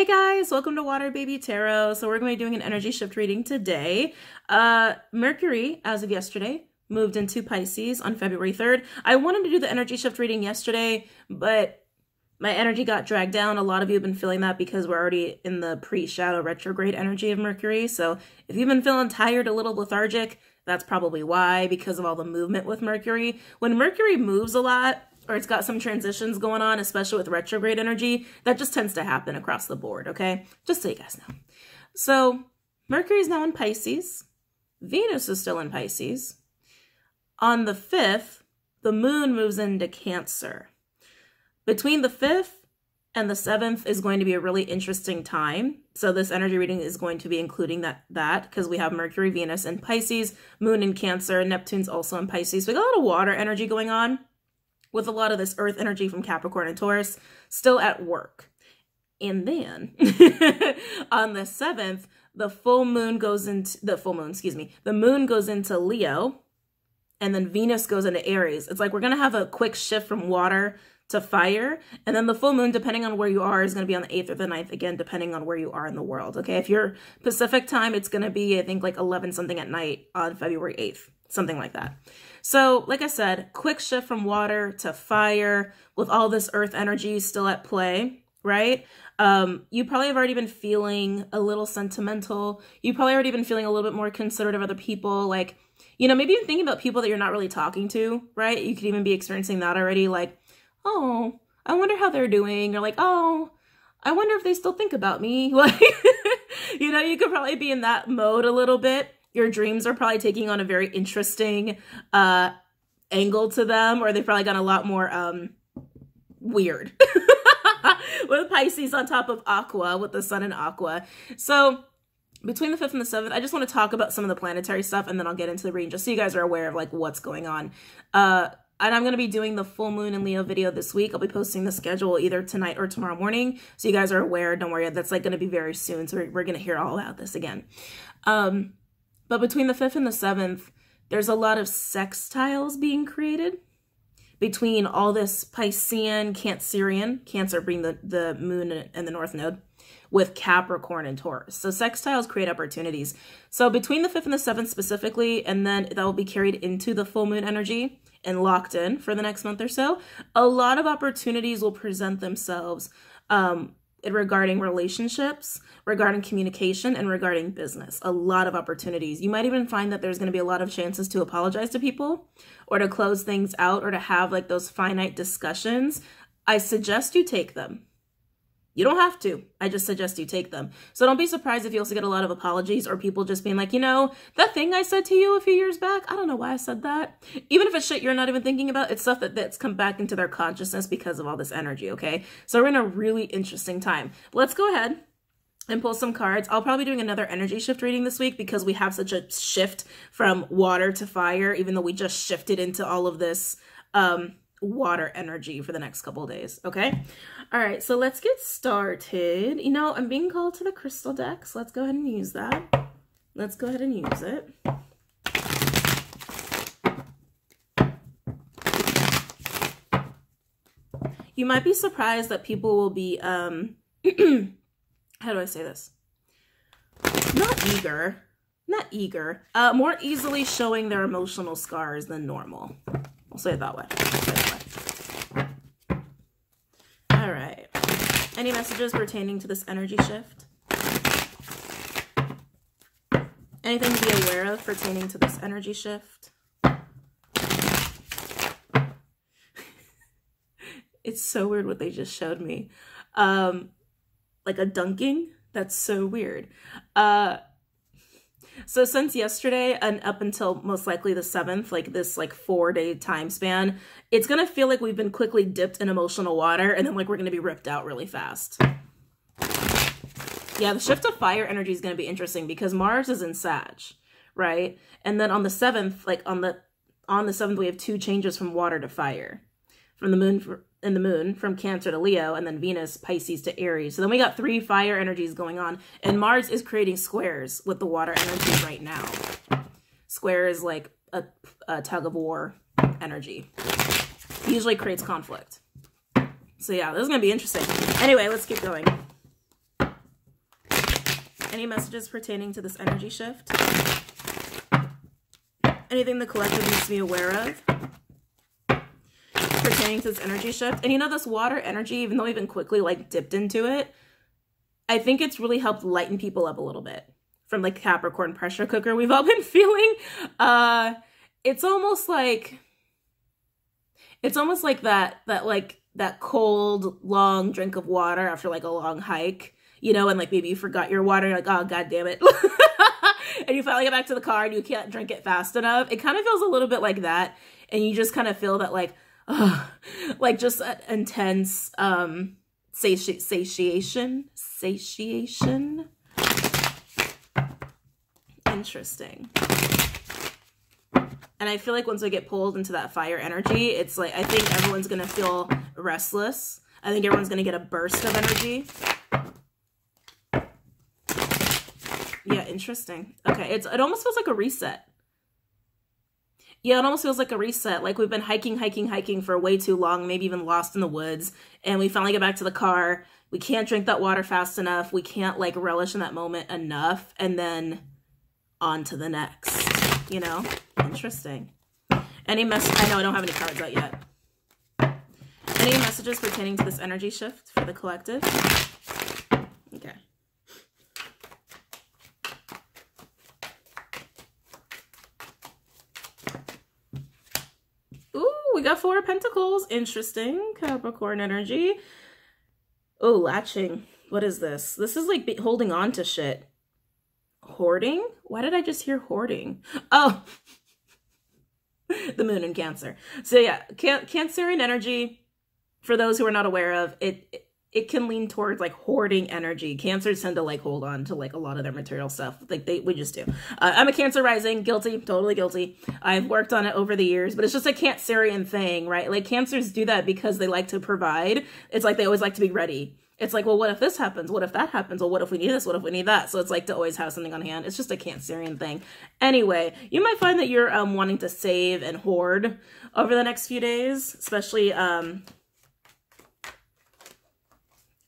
Hey guys, welcome to Water Baby Tarot. So we're going to be doing an energy shift reading today. Uh, Mercury, as of yesterday, moved into Pisces on February 3rd. I wanted to do the energy shift reading yesterday, but my energy got dragged down. A lot of you have been feeling that because we're already in the pre-shadow retrograde energy of Mercury. So if you've been feeling tired, a little lethargic, that's probably why, because of all the movement with Mercury. When Mercury moves a lot, or it's got some transitions going on, especially with retrograde energy, that just tends to happen across the board, okay? Just so you guys know. So Mercury is now in Pisces. Venus is still in Pisces. On the 5th, the moon moves into Cancer. Between the 5th and the 7th is going to be a really interesting time. So this energy reading is going to be including that that because we have Mercury, Venus in Pisces, Moon in Cancer, and Neptune's also in Pisces. We got a lot of water energy going on with a lot of this earth energy from Capricorn and Taurus still at work. And then on the 7th, the full moon goes into the full moon, excuse me, the moon goes into Leo and then Venus goes into Aries. It's like we're going to have a quick shift from water to fire. And then the full moon, depending on where you are, is going to be on the 8th or the 9th, again, depending on where you are in the world. Okay. If you're Pacific time, it's going to be, I think, like 11 something at night on February 8th, something like that. So, like I said, quick shift from water to fire with all this earth energy still at play, right? Um, you probably have already been feeling a little sentimental. You probably already been feeling a little bit more considerate of other people. Like, you know, maybe even thinking about people that you're not really talking to, right? You could even be experiencing that already. Like, oh, I wonder how they're doing. Or like, oh, I wonder if they still think about me. Like, you know, you could probably be in that mode a little bit your dreams are probably taking on a very interesting uh angle to them or they've probably got a lot more um weird with pisces on top of aqua with the sun and aqua so between the 5th and the 7th i just want to talk about some of the planetary stuff and then i'll get into the reading just so you guys are aware of like what's going on uh and I'm going to be doing the full moon and Leo video this week. I'll be posting the schedule either tonight or tomorrow morning. So you guys are aware. Don't worry. That's like going to be very soon. So we're, we're going to hear all about this again. Um, but between the 5th and the 7th, there's a lot of sextiles being created between all this Piscean, Cancerian, Cancer being the, the moon and the north node, with Capricorn and Taurus. So sextiles create opportunities. So between the 5th and the 7th specifically, and then that will be carried into the full moon energy and locked in for the next month or so, a lot of opportunities will present themselves um, regarding relationships, regarding communication, and regarding business. A lot of opportunities. You might even find that there's going to be a lot of chances to apologize to people or to close things out or to have like those finite discussions. I suggest you take them. You don't have to. I just suggest you take them. So don't be surprised if you also get a lot of apologies or people just being like, you know, that thing I said to you a few years back, I don't know why I said that. Even if it's shit you're not even thinking about, it's stuff that, that's come back into their consciousness because of all this energy, okay? So we're in a really interesting time. Let's go ahead and pull some cards. I'll probably be doing another energy shift reading this week because we have such a shift from water to fire, even though we just shifted into all of this um, water energy for the next couple days, okay? All right, so let's get started. You know, I'm being called to the crystal deck, so let's go ahead and use that. Let's go ahead and use it. You might be surprised that people will be, um, how do I say this? Not eager, not eager, uh, more easily showing their emotional scars than normal. I'll say it that way. All right. Any messages pertaining to this energy shift? Anything to be aware of pertaining to this energy shift? it's so weird what they just showed me. Um, like a dunking. That's so weird. Uh, so since yesterday and up until most likely the 7th, like this like four day time span, it's going to feel like we've been quickly dipped in emotional water and then like we're going to be ripped out really fast. Yeah, the shift of fire energy is going to be interesting because Mars is in Sag, right? And then on the 7th, like on the on the 7th we have two changes from water to fire. From the moon in the moon from Cancer to Leo, and then Venus, Pisces to Aries. So then we got three fire energies going on, and Mars is creating squares with the water energy right now. Square is like a, a tug of war energy. usually creates conflict. So yeah, this is going to be interesting. Anyway, let's keep going. Any messages pertaining to this energy shift? Anything the collective needs to be aware of? Pertaining to this energy shift. And you know, this water energy, even though we've been quickly like dipped into it, I think it's really helped lighten people up a little bit from like Capricorn pressure cooker we've all been feeling. Uh it's almost like it's almost like that that like that cold long drink of water after like a long hike you know and like maybe you forgot your water like oh god damn it and you finally get back to the car and you can't drink it fast enough it kind of feels a little bit like that and you just kind of feel that like uh, like just intense um sati- satiation satiation interesting and I feel like once i get pulled into that fire energy, it's like I think everyone's gonna feel restless. I think everyone's gonna get a burst of energy. Yeah, interesting. Okay, it's it almost feels like a reset. Yeah, it almost feels like a reset. Like we've been hiking, hiking, hiking for way too long, maybe even lost in the woods, and we finally get back to the car. We can't drink that water fast enough. We can't like relish in that moment enough, and then on to the next. You know. Interesting. Any mess? I know I don't have any cards out yet. Any messages pertaining to this energy shift for the collective? Okay. Got four pentacles. Interesting. Capricorn energy. Oh, latching. What is this? This is like holding on to shit. Hoarding? Why did I just hear hoarding? Oh, the moon in Cancer. So yeah, can- Cancerian energy, for those who are not aware of, it, it it can lean towards like hoarding energy. Cancers tend to like hold on to like a lot of their material stuff. Like they, we just do. Uh, I'm a Cancer rising, guilty, totally guilty. I've worked on it over the years, but it's just a Cancerian thing, right? Like Cancers do that because they like to provide. It's like they always like to be ready it's like, well, what if this happens? What if that happens? Well, what if we need this? What if we need that? So it's like to always have something on hand. It's just a Cancerian thing. Anyway, you might find that you're um, wanting to save and hoard over the next few days, especially um,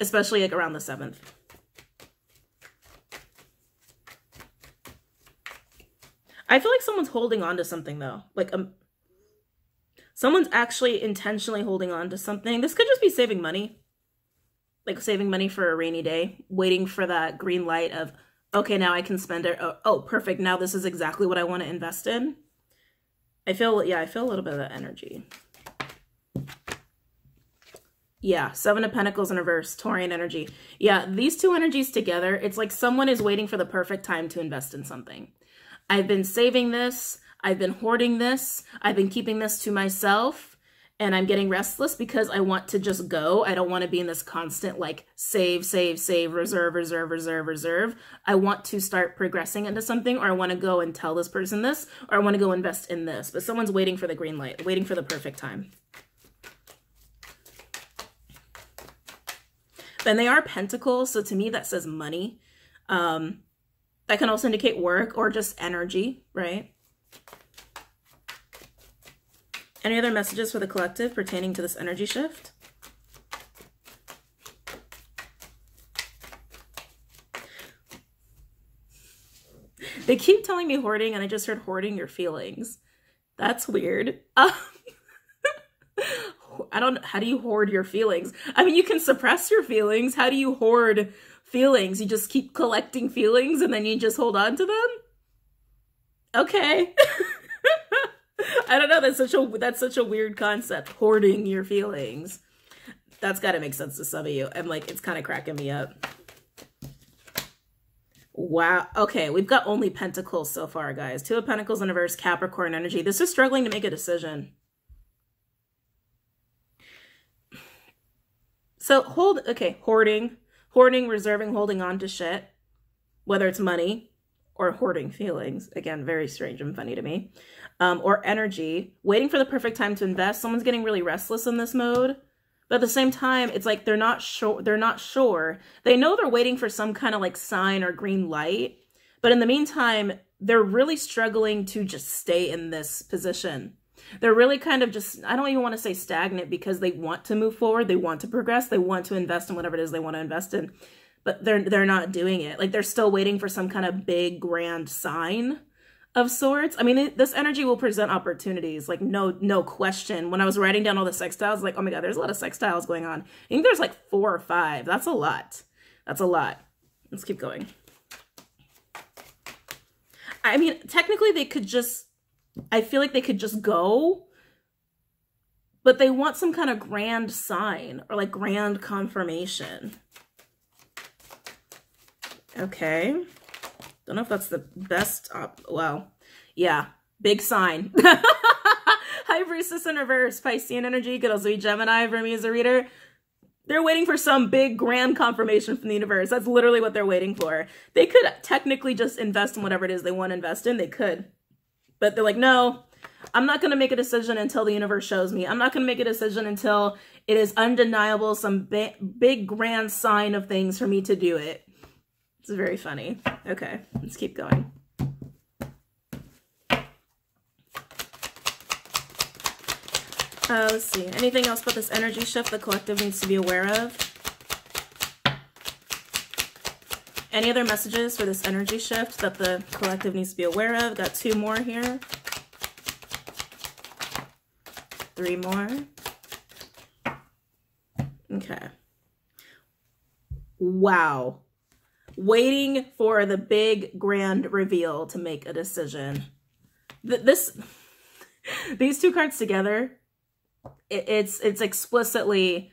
especially like around the 7th. I feel like someone's holding on to something though. Like um someone's actually intentionally holding on to something. This could just be saving money like saving money for a rainy day, waiting for that green light of, okay, now I can spend it. Oh, oh, perfect. Now this is exactly what I want to invest in. I feel, yeah, I feel a little bit of that energy. Yeah, Seven of Pentacles in reverse, Taurian energy. Yeah, these two energies together, it's like someone is waiting for the perfect time to invest in something. I've been saving this. I've been hoarding this. I've been keeping this to myself and I'm getting restless because I want to just go. I don't want to be in this constant like save, save, save, reserve, reserve, reserve, reserve. I want to start progressing into something or I want to go and tell this person this or I want to go invest in this. But someone's waiting for the green light, waiting for the perfect time. Then they are pentacles. So to me, that says money. Um, that can also indicate work or just energy, right? Any other messages for the collective pertaining to this energy shift? They keep telling me hoarding, and I just heard hoarding your feelings. That's weird. I don't how do you hoard your feelings? I mean, you can suppress your feelings. How do you hoard feelings? You just keep collecting feelings and then you just hold on to them? Okay. I don't know. That's such a that's such a weird concept. Hoarding your feelings. That's got to make sense to some of you. I'm like, it's kind of cracking me up. Wow. Okay, we've got only Pentacles so far, guys. Two of Pentacles in reverse, Capricorn energy. This is struggling to make a decision. So hold, okay, hoarding, hoarding, reserving, holding on to shit, whether it's money or hoarding feelings. Again, very strange and funny to me um, or energy, waiting for the perfect time to invest. Someone's getting really restless in this mode. But at the same time, it's like they're not sure. They're not sure. They know they're waiting for some kind of like sign or green light. But in the meantime, they're really struggling to just stay in this position. They're really kind of just, I don't even want to say stagnant because they want to move forward. They want to progress. They want to invest in whatever it is they want to invest in. but they're they're not doing it. Like they're still waiting for some kind of big grand sign of sorts. I mean, it, this energy will present opportunities, like no no question. When I was writing down all the sextiles, like oh my god, there's a lot of sextiles going on. I think there's like four or five. That's a lot. That's a lot. Let's keep going. I mean, technically they could just I feel like they could just go but they want some kind of grand sign or like grand confirmation. Okay. Don't know if that's the best. Op well, yeah, big sign. High Priestess, in reverse. Piscean energy could also be Gemini for me as a reader. They're waiting for some big grand confirmation from the universe. That's literally what they're waiting for. They could technically just invest in whatever it is they want to invest in. They could. But they're like, no, I'm not going to make a decision until the universe shows me. I'm not going to make a decision until it is undeniable, some big, big grand sign of things for me to do it. It's very funny. Okay, let's keep going. Uh, let's see. Anything else about this energy shift the collective needs to be aware of? Any other messages for this energy shift that the collective needs to be aware of? Got two more here. Three more. Okay. Wow. Waiting for the big grand reveal to make a decision. This, these two cards together, it's it's explicitly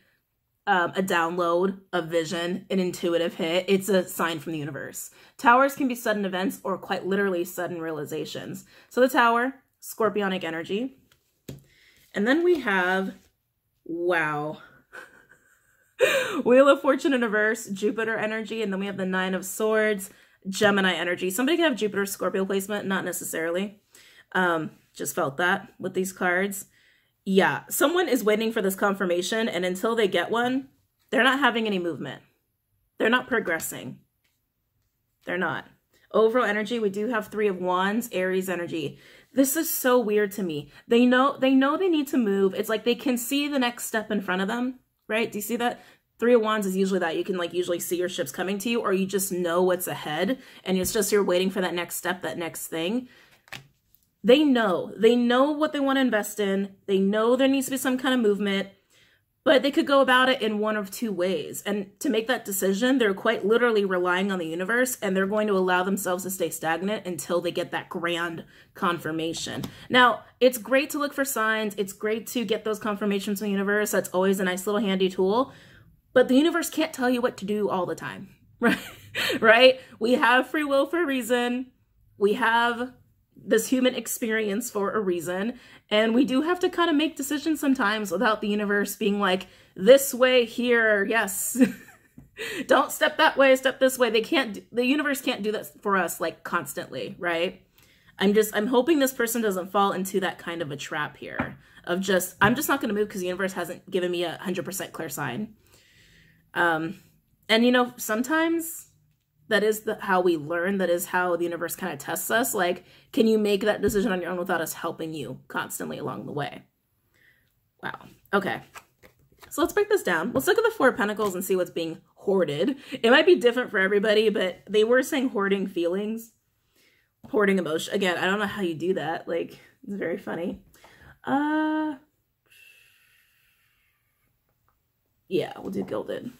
um, a download, a vision, an intuitive hit. It's a sign from the universe. Towers can be sudden events or quite literally sudden realizations. So the tower, scorpionic energy, and then we have, wow, Wheel of Fortune in reverse, Jupiter energy, and then we have the Nine of Swords, Gemini energy. Somebody can have Jupiter Scorpio placement, not necessarily. Um, just felt that with these cards. Yeah, someone is waiting for this confirmation, and until they get one, they're not having any movement. They're not progressing. They're not. Overall energy, we do have three of wands, Aries energy. This is so weird to me. They know they know they need to move. It's like they can see the next step in front of them, right? Do you see that? Three of Wands is usually that. You can like usually see your ships coming to you or you just know what's ahead and it's just you're waiting for that next step, that next thing. They know. They know what they want to invest in. They know there needs to be some kind of movement. But they could go about it in one of two ways. And to make that decision, they're quite literally relying on the universe and they're going to allow themselves to stay stagnant until they get that grand confirmation. Now, it's great to look for signs. It's great to get those confirmations from the universe. That's always a nice little handy tool. But the universe can't tell you what to do all the time, right? right? We have free will for a reason. We have this human experience for a reason. And we do have to kind of make decisions sometimes without the universe being like, this way, here, yes. Don't step that way, step this way. They can't, the universe can't do that for us like constantly, right? I'm just, I'm hoping this person doesn't fall into that kind of a trap here of just, I'm just not going to move because the universe hasn't given me a 100% clear sign. Um, and you know, sometimes that is the, how we learn that is how the universe kind of tests us like can you make that decision on your own without us helping you constantly along the way? Wow. Okay. So let's break this down. Let's look at the four pentacles and see what's being hoarded. It might be different for everybody but they were saying hoarding feelings hoarding emotion again i don't know how you do that like it's very funny. Uh yeah we'll do gilded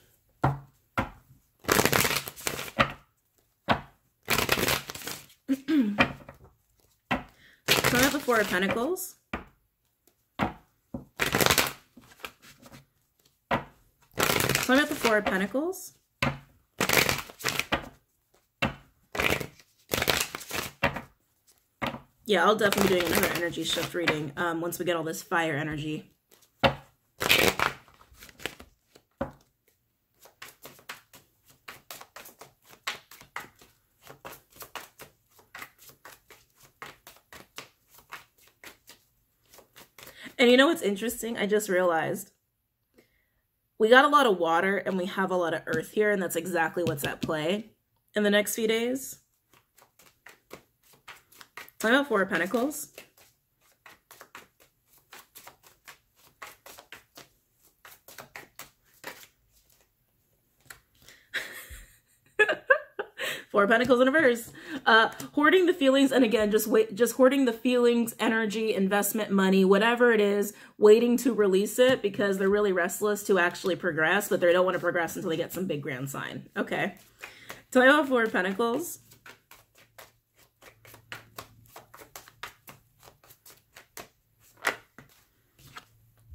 so I have the Four of Pentacles. So I'm at the Four of Pentacles. Yeah, I'll definitely be doing another energy shift reading um, once we get all this fire energy. And you know what's interesting? I just realized we got a lot of water and we have a lot of earth here, and that's exactly what's at play in the next few days. I have Four of Pentacles. Four Pentacles in reverse. Uh, hoarding the feelings, and again, just wait, just hoarding the feelings, energy, investment, money, whatever it is, waiting to release it because they're really restless to actually progress, but they don't want to progress until they get some big grand sign. Okay. Me about Four Pentacles.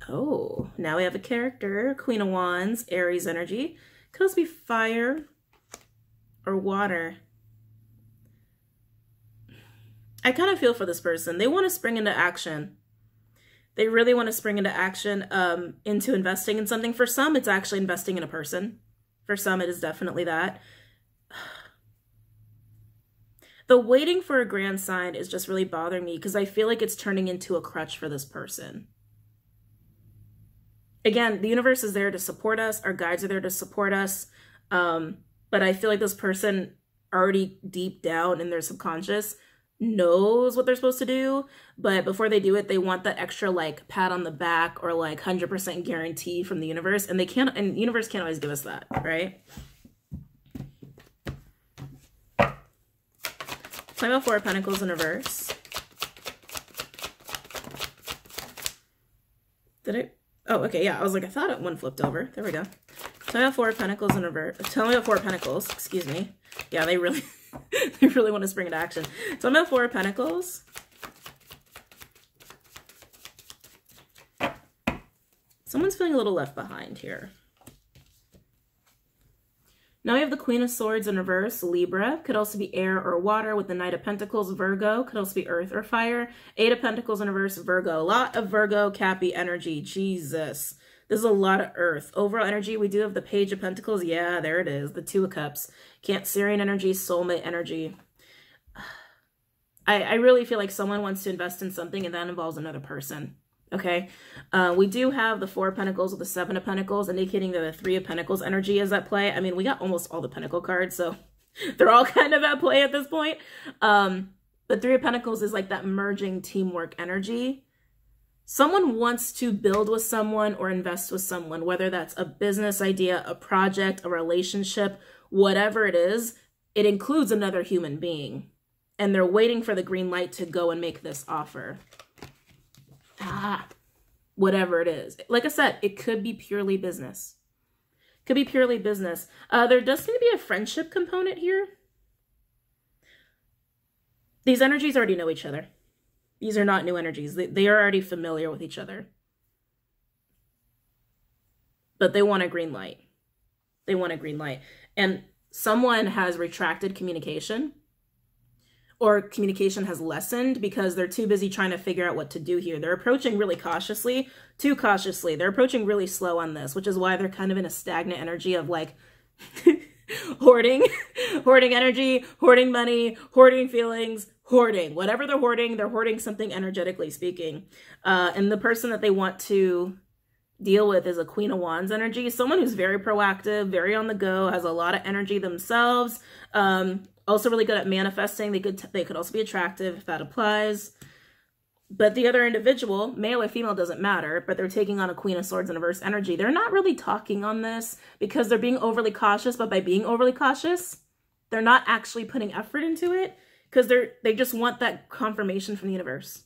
Oh, now we have a character, Queen of Wands, Aries energy. Could also be fire or water. I kind of feel for this person. They want to spring into action. They really want to spring into action um, into investing in something. For some, it's actually investing in a person. For some, it is definitely that. The waiting for a grand sign is just really bothering me because I feel like it's turning into a crutch for this person again, the universe is there to support us. Our guides are there to support us. Um, but I feel like this person already deep down in their subconscious knows what they're supposed to do. But before they do it, they want that extra like pat on the back or like 100% guarantee from the universe. And they can't, and universe can't always give us that, right? Talking about Four of Pentacles in reverse. Did I? Oh, okay, yeah. I was like, I thought it one flipped over. There we go. Tell me about Four of Pentacles in reverse. Tell me about Four of Pentacles. Excuse me. Yeah, they really, they really want to spring into action. Tell me about Four of Pentacles. Someone's feeling a little left behind here. Now we have the Queen of Swords in reverse, Libra. Could also be air or water with the Knight of Pentacles, Virgo. Could also be earth or fire. Eight of Pentacles in reverse, Virgo. A lot of Virgo, Cappy energy. Jesus. This is a lot of earth. Overall energy, we do have the Page of Pentacles. Yeah, there it is. The Two of Cups. Cancerian energy, soulmate energy. I, I really feel like someone wants to invest in something and that involves another person. Okay, uh, we do have the Four of Pentacles with the Seven of Pentacles, indicating that the Three of Pentacles energy is at play. I mean, we got almost all the Pentacle cards, so they're all kind of at play at this point. Um, the Three of Pentacles is like that merging teamwork energy. Someone wants to build with someone or invest with someone, whether that's a business idea, a project, a relationship, whatever it is, it includes another human being. And they're waiting for the green light to go and make this offer ah, whatever it is. Like I said, it could be purely business. Could be purely business. Uh, there does seem to be a friendship component here. These energies already know each other. These are not new energies. They, they are already familiar with each other. But they want a green light. They want a green light. And someone has retracted communication or communication has lessened because they're too busy trying to figure out what to do here. They're approaching really cautiously, too cautiously. They're approaching really slow on this, which is why they're kind of in a stagnant energy of like hoarding, hoarding energy, hoarding money, hoarding feelings, hoarding. Whatever they're hoarding, they're hoarding something energetically speaking. Uh, and the person that they want to deal with is a Queen of Wands energy, someone who's very proactive, very on the go, has a lot of energy themselves. Um, also really good at manifesting. They could they could also be attractive if that applies. But the other individual, male or female, doesn't matter, but they're taking on a Queen of Swords and reverse energy. They're not really talking on this because they're being overly cautious, but by being overly cautious, they're not actually putting effort into it because they're they just want that confirmation from the universe.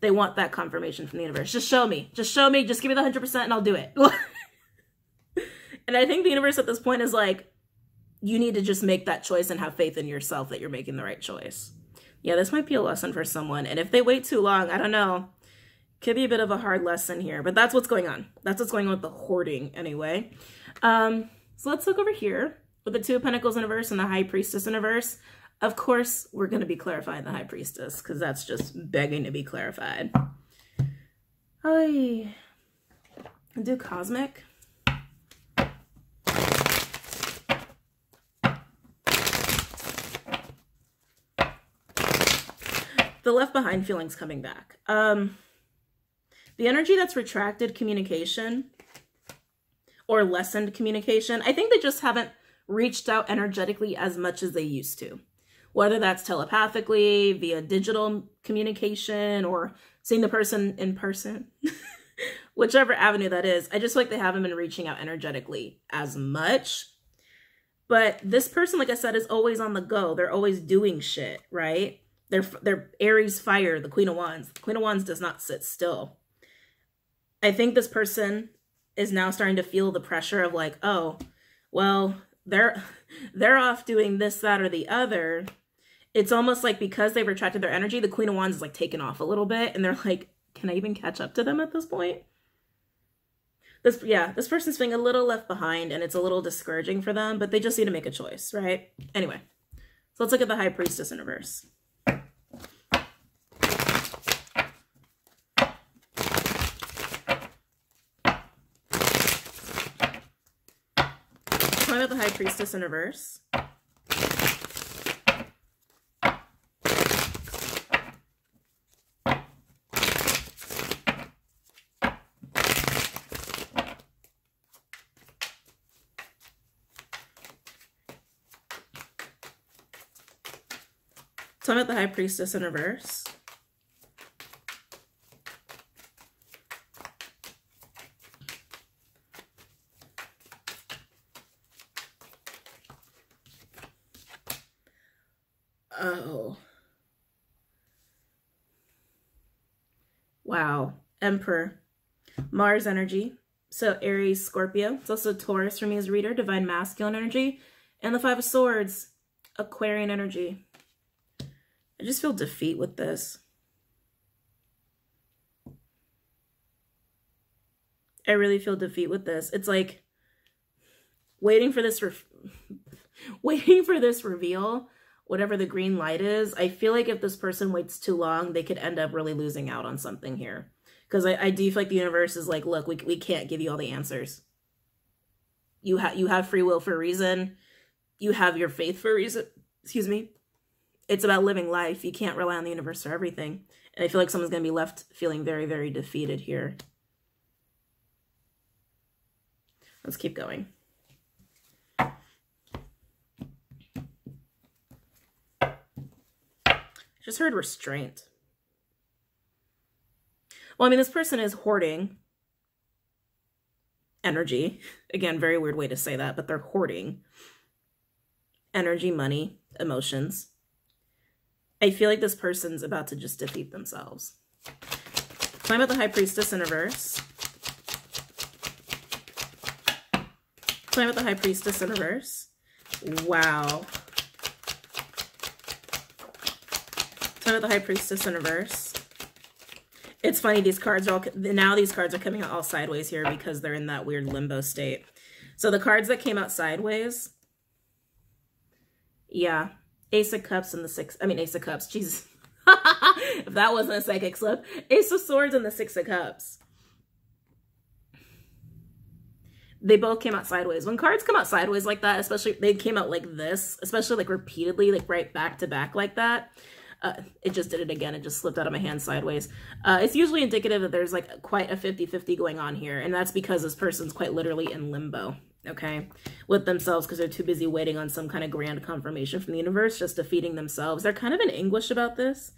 They want that confirmation from the universe. Just show me. Just show me. Just give me the 100% and I'll do it. and I think the universe at this point is like, you need to just make that choice and have faith in yourself that you're making the right choice. Yeah, this might be a lesson for someone. And if they wait too long, I don't know, could be a bit of a hard lesson here, but that's what's going on. That's what's going on with the hoarding anyway. Um, so let's look over here with the Two of Pentacles in reverse and the High Priestess in reverse. Of course, we're going to be clarifying the High Priestess because that's just begging to be clarified. I do Cosmic. the left behind feelings coming back. Um, the energy that's retracted communication or lessened communication, I think they just haven't reached out energetically as much as they used to. Whether that's telepathically, via digital communication, or seeing the person in person, whichever avenue that is, I just feel like they haven't been reaching out energetically as much. But this person, like I said, is always on the go. They're always doing shit, right? They're they're Aries fire, the Queen of Wands. The Queen of Wands does not sit still. I think this person is now starting to feel the pressure of like, oh, well, they're they're off doing this, that, or the other. It's almost like because they've retracted their energy, the Queen of Wands is like taken off a little bit, and they're like, can I even catch up to them at this point? This yeah, this person's being a little left behind, and it's a little discouraging for them, but they just need to make a choice, right? Anyway, so let's look at the High Priestess in reverse. about the High Priestess in reverse. Tell me about the High Priestess in reverse. Oh. Wow. Emperor. Mars energy. So Aries, Scorpio. It's also Taurus for me as reader. Divine Masculine energy. And the Five of Swords. Aquarian energy. I just feel defeat with this. I really feel defeat with this. It's like waiting for this waiting for this reveal whatever the green light is, I feel like if this person waits too long, they could end up really losing out on something here. Because I, I do feel like the universe is like, look, we, we can't give you all the answers. You, have you have free will for a reason. You have your faith for a reason. Excuse me. It's about living life. You can't rely on the universe for everything. And I feel like someone's going to be left feeling very, very defeated here. Let's keep going. Just heard restraint. Well, I mean, this person is hoarding energy. Again, very weird way to say that, but they're hoarding energy, money, emotions. I feel like this person's about to just defeat themselves. Climb out the High Priestess in reverse. Climb out the High Priestess in reverse. Wow. Son of the High Priestess in reverse. It's funny, these cards are all, now these cards are coming out all sideways here because they're in that weird limbo state. So the cards that came out sideways, yeah, Ace of Cups and the Six, I mean Ace of Cups, Jesus. if that wasn't a psychic slip. Ace of Swords and the Six of Cups. They both came out sideways. When cards come out sideways like that, especially, they came out like this, especially like repeatedly, like right back to back like that, uh, it just did it again. It just slipped out of my hand sideways. Uh, it's usually indicative that there's like quite a 50-50 going on here. And that's because this person's quite literally in limbo, okay, with themselves because they're too busy waiting on some kind of grand confirmation from the universe, just defeating themselves. They're kind of in anguish about this.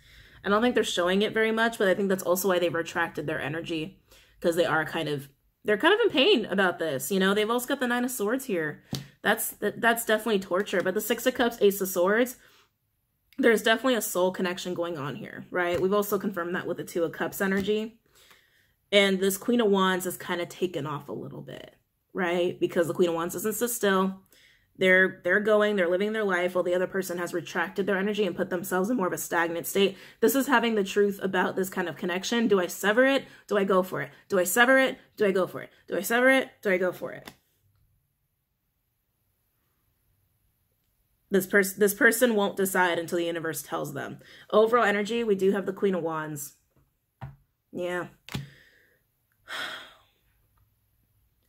I don't think they're showing it very much, but I think that's also why they've retracted their energy because they are kind of, they're kind of in pain about this. You know, they've also got the Nine of Swords here. That's, that, that's definitely torture. But the Six of Cups, Ace of Swords, there's definitely a soul connection going on here, right? We've also confirmed that with the Two of Cups energy. And this Queen of Wands is kind of taken off a little bit, right? Because the Queen of Wands doesn't sit still. They're they're going, they're living their life while the other person has retracted their energy and put themselves in more of a stagnant state. This is having the truth about this kind of connection. Do I sever it? Do I go for it? Do I sever it? Do I go for it? Do I sever it? Do I go for it? This person this person won't decide until the universe tells them. Overall energy, we do have the Queen of Wands. Yeah.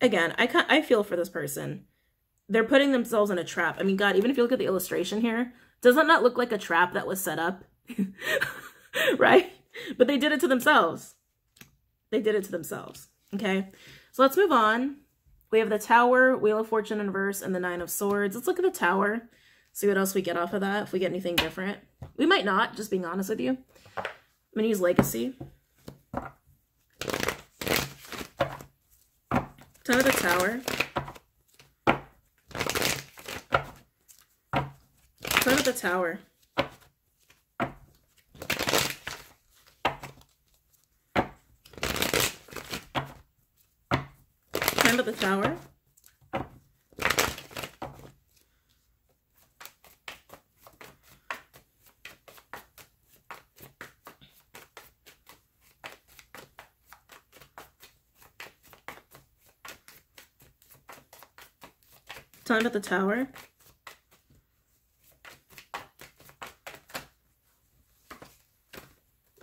Again, I can I feel for this person. They're putting themselves in a trap. I mean, God, even if you look at the illustration here, does that not look like a trap that was set up? right? But they did it to themselves. They did it to themselves. Okay? So let's move on. We have the Tower, Wheel of Fortune in reverse, and the Nine of Swords. Let's look at the Tower. See what else we get off of that, if we get anything different. We might not, just being honest with you. I'm going to use Legacy. Soda Tower. The Tower. Turn of the Tower. Turn of the Tower. Time at the tower.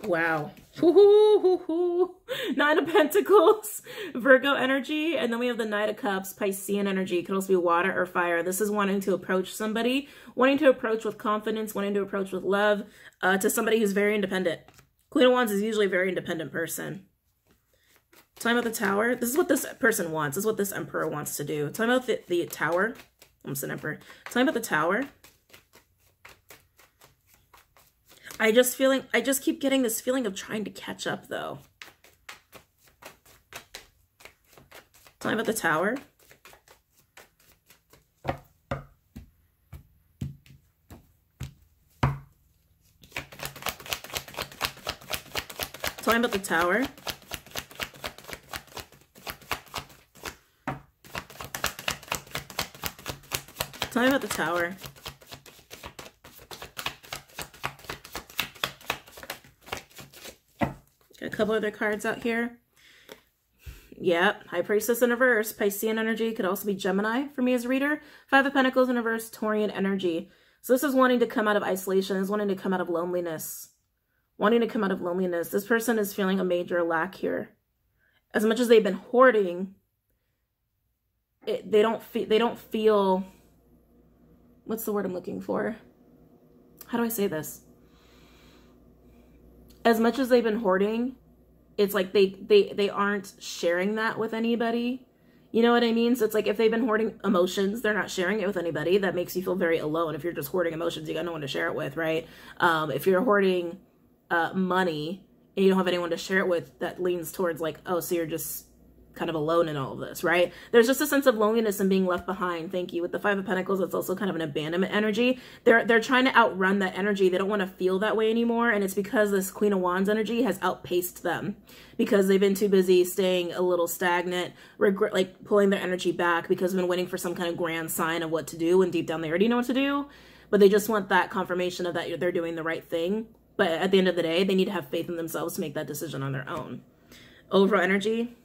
Wow. Nine of Pentacles, Virgo energy, and then we have the Knight of Cups, Piscean energy. It could also be water or fire. This is wanting to approach somebody, wanting to approach with confidence, wanting to approach with love uh, to somebody who's very independent. Queen of Wands is usually a very independent person. Time about the Tower. This is what this person wants. This is what this Emperor wants to do. Time about the, the Tower. I'm just an Emperor. Time about the Tower. I just feeling, I just keep getting this feeling of trying to catch up though. Time about the tower. Time about the tower. Time at the tower. a couple other cards out here. Yep, High Priestess in reverse. Piscean energy could also be Gemini for me as a reader. Five of Pentacles in reverse, Taurian energy. So this is wanting to come out of isolation, is wanting to come out of loneliness. Wanting to come out of loneliness. This person is feeling a major lack here. As much as they've been hoarding, it, they don't feel, they don't feel, what's the word I'm looking for? How do I say this? As much as they've been hoarding, it's like they they they aren't sharing that with anybody. You know what i mean? So it's like if they've been hoarding emotions they're not sharing it with anybody. That makes you feel very alone. If you're just hoarding emotions you got no one to share it with right? Um, if you're hoarding uh, money and you don't have anyone to share it with that leans towards like oh so you're just kind of alone in all of this, right? There's just a sense of loneliness and being left behind. Thank you. With the Five of Pentacles, it's also kind of an abandonment energy. They're they're trying to outrun that energy. They don't want to feel that way anymore, and it's because this Queen of Wands energy has outpaced them because they've been too busy staying a little stagnant, regret like pulling their energy back because they've been waiting for some kind of grand sign of what to do, and deep down they already know what to do, but they just want that confirmation of that they're doing the right thing. But at the end of the day, they need to have faith in themselves to make that decision on their own. Overall energy,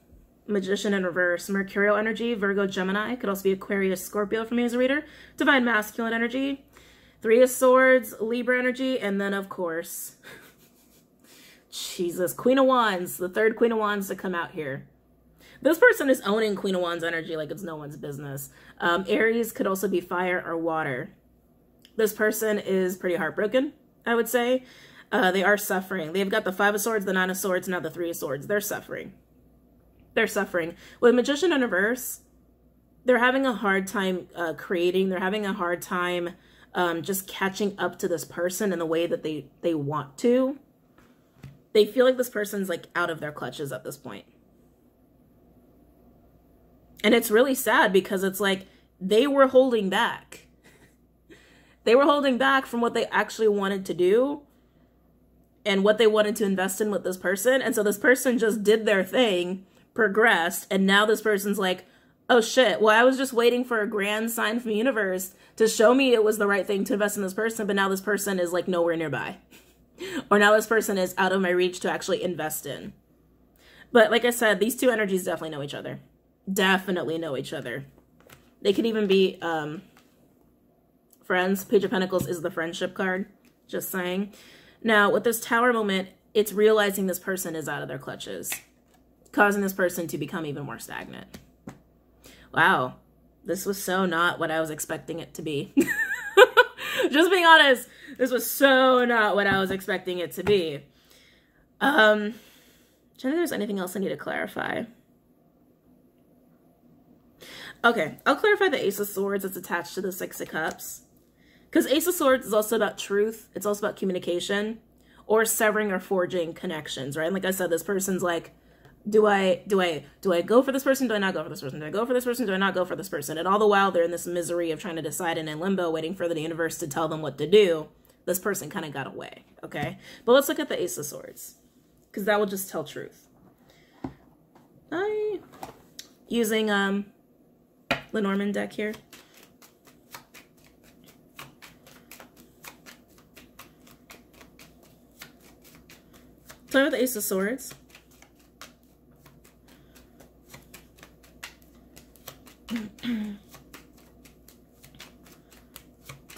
Magician in reverse, Mercurial energy, Virgo, Gemini. Could also be Aquarius, Scorpio for me as a reader. Divine Masculine energy, Three of Swords, Libra energy, and then, of course, Jesus, Queen of Wands, the third Queen of Wands to come out here. This person is owning Queen of Wands energy like it's no one's business. Um, Aries could also be fire or water. This person is pretty heartbroken, I would say. Uh, they are suffering. They've got the Five of Swords, the Nine of Swords, now the Three of Swords. They're suffering they're suffering. With Magician in Reverse, they're having a hard time uh, creating. They're having a hard time um, just catching up to this person in the way that they, they want to. They feel like this person's like out of their clutches at this point. And it's really sad because it's like they were holding back. they were holding back from what they actually wanted to do and what they wanted to invest in with this person. And so this person just did their thing progressed and now this person's like oh shit. Well i was just waiting for a grand sign from the universe to show me it was the right thing to invest in this person but now this person is like nowhere nearby. Or now this person is out of my reach to actually invest in. But like i said these two energies definitely know each other. Definitely know each other. They could even be um friends. Page of pentacles is the friendship card. Just saying. Now with this tower moment it's realizing this person is out of their clutches causing this person to become even more stagnant. Wow, this was so not what I was expecting it to be. Just being honest, this was so not what I was expecting it to be. Um, trying if there's anything else I need to clarify. Okay, I'll clarify the Ace of Swords that's attached to the Six of Cups. Because Ace of Swords is also about truth. It's also about communication or severing or forging connections, right? And like I said, this person's like, do I do I do I go for this person? Do I not go for this person? Do I go for this person? Do I not go for this person? And all the while they're in this misery of trying to decide and in limbo, waiting for the universe to tell them what to do. This person kind of got away. Okay, but let's look at the Ace of Swords because that will just tell truth. I using um Lenormand deck here. Start with the Ace of Swords.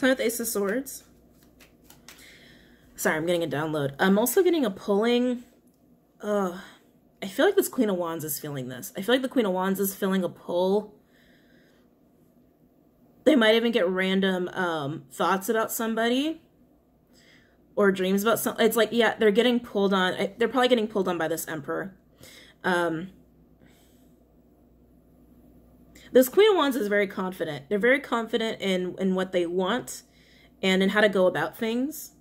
With Ace of Swords. Sorry, I'm getting a download. I'm also getting a pulling. Uh, I feel like this Queen of Wands is feeling this. I feel like the Queen of Wands is feeling a pull. They might even get random um, thoughts about somebody or dreams about some. It's like, yeah, they're getting pulled on. They're probably getting pulled on by this Emperor. Um, this Queen of Wands is very confident. They're very confident in, in what they want and in how to go about things.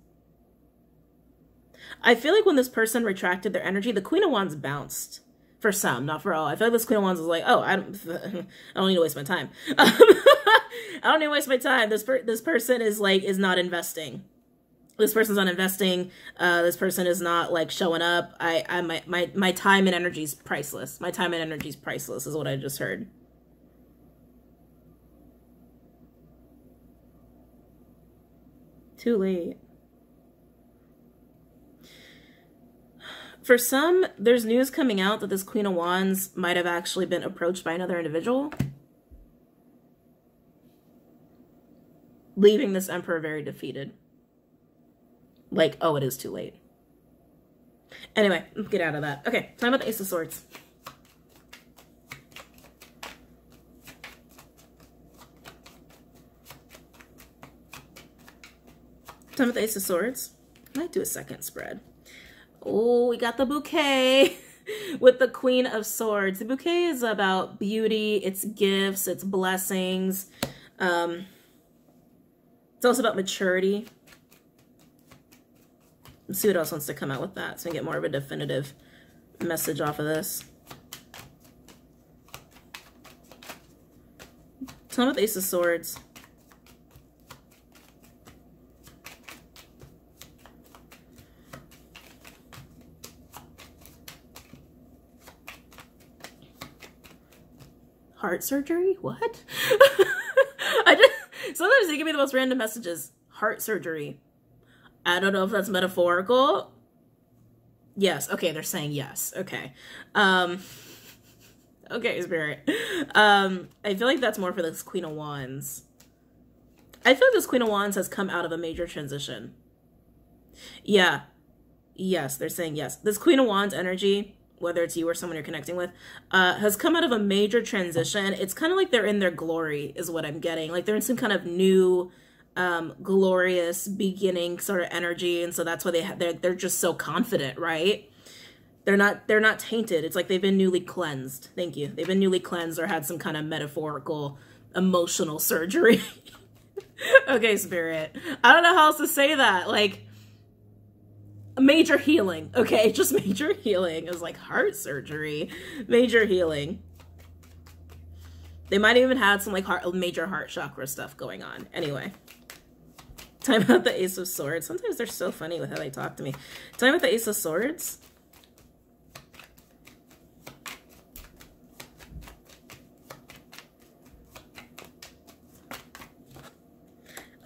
I feel like when this person retracted their energy, the Queen of Wands bounced. For some, not for all. I feel like this Queen of Wands was like, oh, I don't, I don't need to waste my time. I don't need to waste my time. This per this person is like is not investing. This person's not investing. Uh, this person is not like showing up. I, I my my my time and energy is priceless. My time and energy is priceless. Is what I just heard. Too late. For some, there's news coming out that this Queen of Wands might have actually been approached by another individual. Leaving this Emperor very defeated. Like, oh, it is too late. Anyway, get out of that. Okay, time about the Ace of Swords. Time with Ace of Swords. Might do a second spread. Oh, we got the bouquet with the Queen of Swords. The bouquet is about beauty, it's gifts, it's blessings. Um, it's also about maturity. Let's see what else wants to come out with that so we get more of a definitive message off of this. Tell me with Ace of Swords. Heart surgery? What? I just sometimes they give me the most random messages. Heart surgery. I don't know if that's metaphorical. Yes. Okay, they're saying yes. Okay. Um Okay, spirit. Um I feel like that's more for this Queen of Wands. I feel like this Queen of Wands has come out of a major transition. Yeah. Yes, they're saying yes. This Queen of Wands energy whether it's you or someone you're connecting with, uh, has come out of a major transition. It's kind of like they're in their glory, is what I'm getting. Like they're in some kind of new, um, glorious beginning sort of energy, and so that's why they ha- they're they're just so confident, right? They're not they're not tainted. It's like they've been newly cleansed. Thank you. They've been newly cleansed or had some kind of metaphorical emotional surgery. okay, spirit. I don't know how else to say that. Like major healing. Okay, just major healing. It was like heart surgery, major healing. They might even had some like heart, major heart chakra stuff going on. Anyway, time about the Ace of Swords. Sometimes they're so funny with how they talk to me. Time about the Ace of Swords.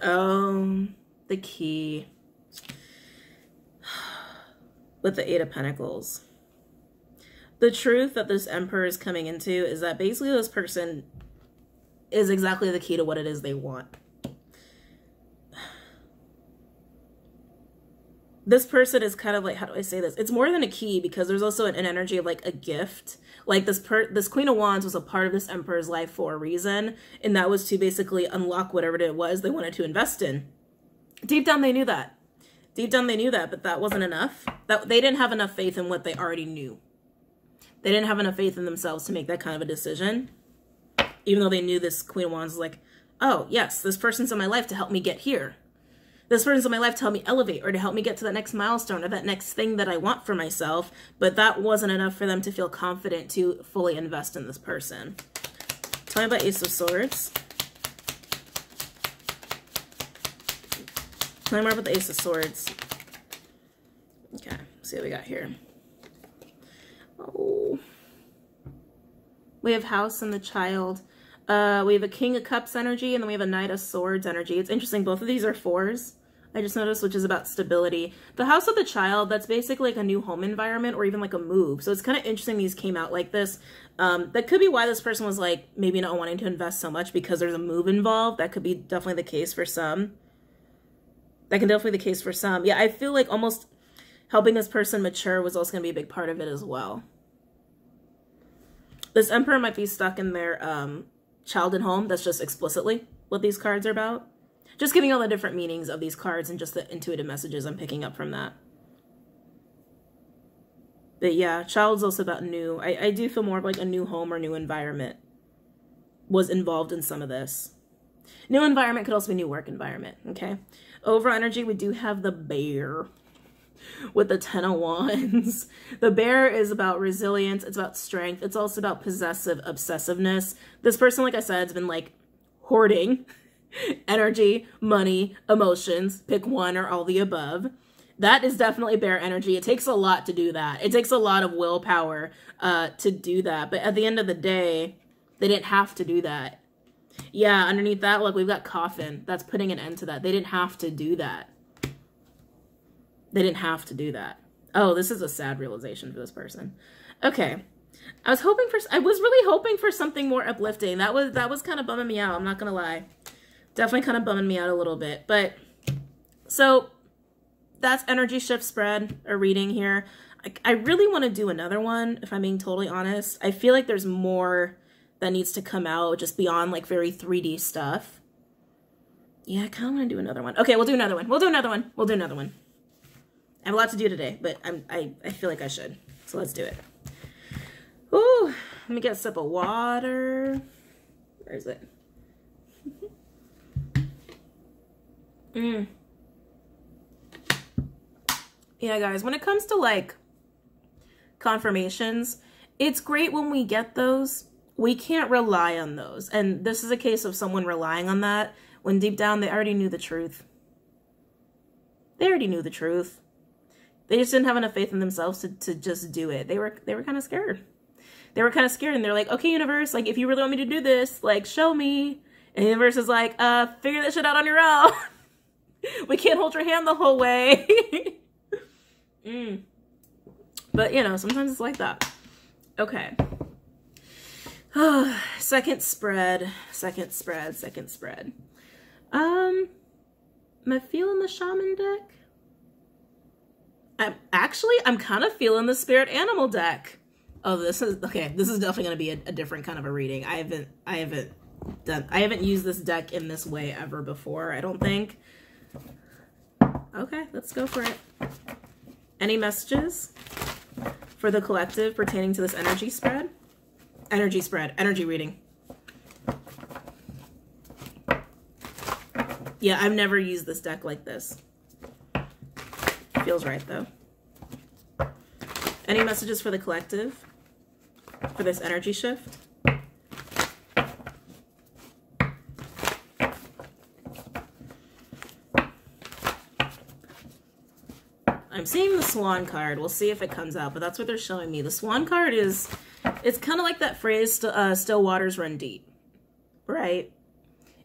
Um, the key with the Eight of Pentacles. The truth that this Emperor is coming into is that basically this person is exactly the key to what it is they want. This person is kind of like, how do I say this? It's more than a key because there's also an, energy of like a gift. Like this per this Queen of Wands was a part of this Emperor's life for a reason. And that was to basically unlock whatever it was they wanted to invest in. Deep down, they knew that Deep down, they knew that, but that wasn't enough. That they didn't have enough faith in what they already knew. They didn't have enough faith in themselves to make that kind of a decision. Even though they knew this Queen of Wands was like, oh, yes, this person's in my life to help me get here. this person's in my life to help me elevate or to help me get to that next milestone or that next thing that I want for myself. But that wasn't enough for them to feel confident to fully invest in this person. Tell me about Ace of Swords. Me more about the Ace of Swords. Okay, see what we got here. Oh. We have House and the Child. Uh, we have a King of Cups energy, and then we have a Knight of Swords energy. It's interesting, both of these are fours. I just noticed, which is about stability. The House of the Child, that's basically like a new home environment or even like a move. So it's kind of interesting these came out like this. Um, that could be why this person was like maybe not wanting to invest so much because there's a move involved. That could be definitely the case for some. That can definitely be the case for some. Yeah, I feel like almost helping this person mature was also going to be a big part of it as well. This emperor might be stuck in their um, child and home. That's just explicitly what these cards are about. Just giving all the different meanings of these cards and just the intuitive messages I'm picking up from that. But yeah, child's also about new. I, I do feel more of like a new home or new environment was involved in some of this. New environment could also be new work environment, okay? Over energy, we do have the bear with the Ten of Wands. The bear is about resilience. It's about strength. It's also about possessive obsessiveness. This person, like I said, has been like hoarding energy, money, emotions. Pick one or all the above. That is definitely bear energy. It takes a lot to do that. It takes a lot of willpower uh, to do that. But at the end of the day, they didn't have to do that. Yeah, underneath that, look, we've got coffin. That's putting an end to that. They didn't have to do that. They didn't have to do that. Oh, this is a sad realization for this person. Okay. I was hoping for I was really hoping for something more uplifting. That was that was kind of bumming me out, I'm not going to lie. Definitely kind of bumming me out a little bit. But so that's energy shift spread a reading here. I, I really want to do another one if I'm being totally honest. I feel like there's more that needs to come out just beyond like very 3D stuff. Yeah, I kind of want to do another one. Okay, we'll do another one. We'll do another one. We'll do another one. I have a lot to do today, but I'm, I, I feel like I should. So let's do it. Ooh, let me get a sip of water. Where is it? mm. Yeah, guys, when it comes to like confirmations, it's great when we get those. We can't rely on those. And this is a case of someone relying on that when deep down they already knew the truth. They already knew the truth. They just didn't have enough faith in themselves to, to just do it. They were they were kind of scared. They were kind of scared and they're like, okay, universe, like if you really want me to do this, like show me. And the universe is like, uh, figure that shit out on your own. we can't hold your hand the whole way. mm. But you know, sometimes it's like that. Okay. second spread, second spread, second spread. Um, am I feeling the shaman deck? I'm actually, I'm kind of feeling the spirit animal deck. Oh, this is, okay, this is definitely going to be a, a different kind of a reading. I haven't, I haven't done, I haven't used this deck in this way ever before, I don't think. Okay, let's go for it. Any messages for the collective pertaining to this energy spread? Energy spread, energy reading. Yeah, I've never used this deck like this. Feels right, though. Any messages for the collective for this energy shift? I'm seeing the swan card. We'll see if it comes out, but that's what they're showing me. The swan card is, it's kind of like that phrase, uh, still waters run deep, right?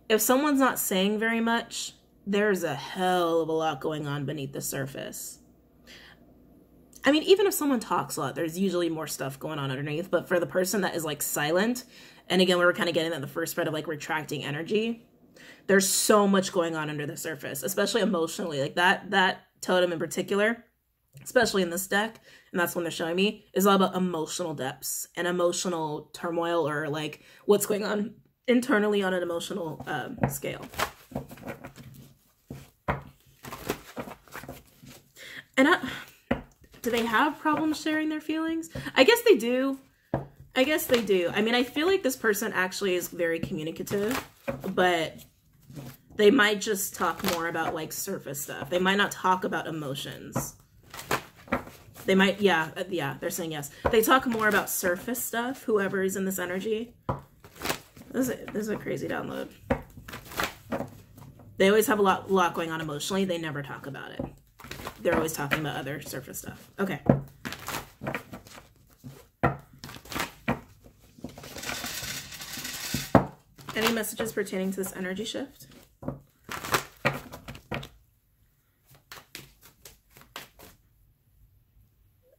If someone's not saying very much, there's a hell of a lot going on beneath the surface. I mean, even if someone talks a lot, there's usually more stuff going on underneath. But for the person that is like silent, and again, we were kind of getting at the first spread of like retracting energy, there's so much going on under the surface, especially emotionally. Like that, that totem in particular, especially in this deck, and that's when they're showing me, is all about emotional depths and emotional turmoil or like what's going on internally on an emotional um, scale. And I, do they have problems sharing their feelings? I guess they do. I guess they do. I mean, I feel like this person actually is very communicative, but They might just talk more about like surface stuff. They might not talk about emotions. They might, yeah, uh, yeah, they're saying yes. They talk more about surface stuff, whoever is in this energy. This is a, this is a crazy download. They always have a lot, lot going on emotionally. They never talk about it. They're always talking about other surface stuff. Okay. Any messages pertaining to this energy shift?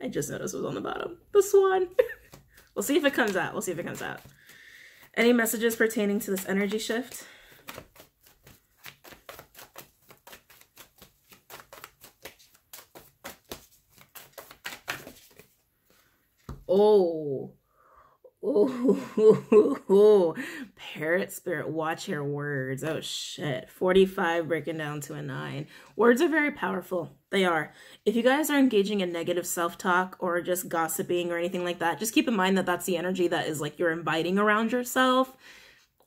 I just noticed was on the bottom. The swan. we'll see if it comes out. We'll see if it comes out. Any messages pertaining to this energy shift? Oh, oh, parrot spirit, watch your words. Oh shit. 45 breaking down to a nine. Words are very powerful. They are. If you guys are engaging in negative self talk or just gossiping or anything like that, just keep in mind that that's the energy that is like you're inviting around yourself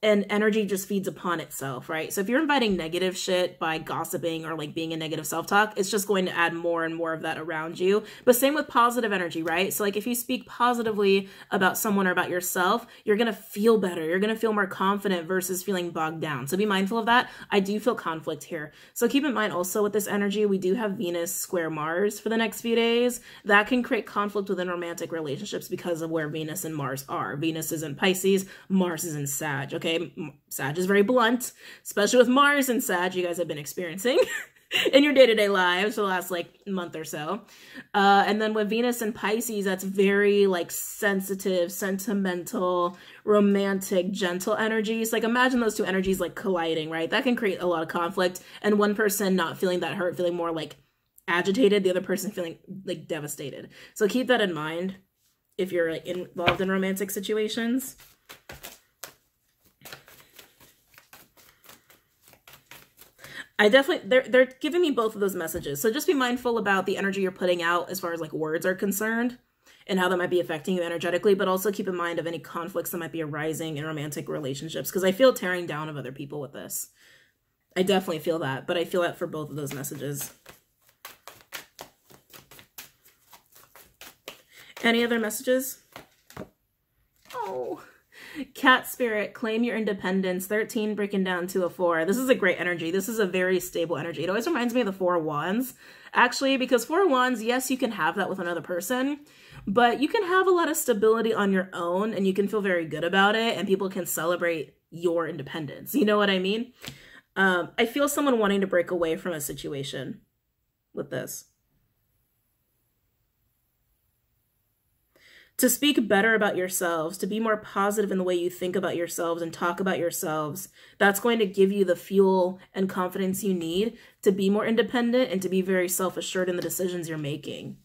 and energy just feeds upon itself, right? So if you're inviting negative shit by gossiping or like being a negative self-talk, it's just going to add more and more of that around you. But same with positive energy, right? So like if you speak positively about someone or about yourself, you're going to feel better. You're going to feel more confident versus feeling bogged down. So be mindful of that. I do feel conflict here. So keep in mind also with this energy, we do have Venus square Mars for the next few days. That can create conflict within romantic relationships because of where Venus and Mars are. Venus is in Pisces, Mars is in Sag, okay? Okay? Sag is very blunt, especially with Mars and Sag, you guys have been experiencing in your day to day lives for the last like month or so. Uh, and then with Venus and Pisces, that's very like sensitive, sentimental, romantic, gentle energies. Like imagine those two energies like colliding, right? That can create a lot of conflict, and one person not feeling that hurt, feeling more like agitated, the other person feeling like devastated. So keep that in mind if you're like involved in romantic situations. I definitely they're they're giving me both of those messages. So just be mindful about the energy you're putting out as far as like words are concerned and how that might be affecting you energetically, but also keep in mind of any conflicts that might be arising in romantic relationships because I feel tearing down of other people with this. I definitely feel that, but I feel that for both of those messages. Any other messages? Oh. Cat Spirit, claim your independence. 13 breaking down to a 4. This is a great energy. This is a very stable energy. It always reminds me of the Four of Wands, actually, because Four of Wands, yes, you can have that with another person, but you can have a lot of stability on your own and you can feel very good about it and people can celebrate your independence. You know what I mean? Um, I feel someone wanting to break away from a situation with this. To speak better about yourselves, to be more positive in the way you think about yourselves and talk about yourselves. That's going to give you the fuel and confidence you need to be more independent and to be very self assured in the decisions you're making.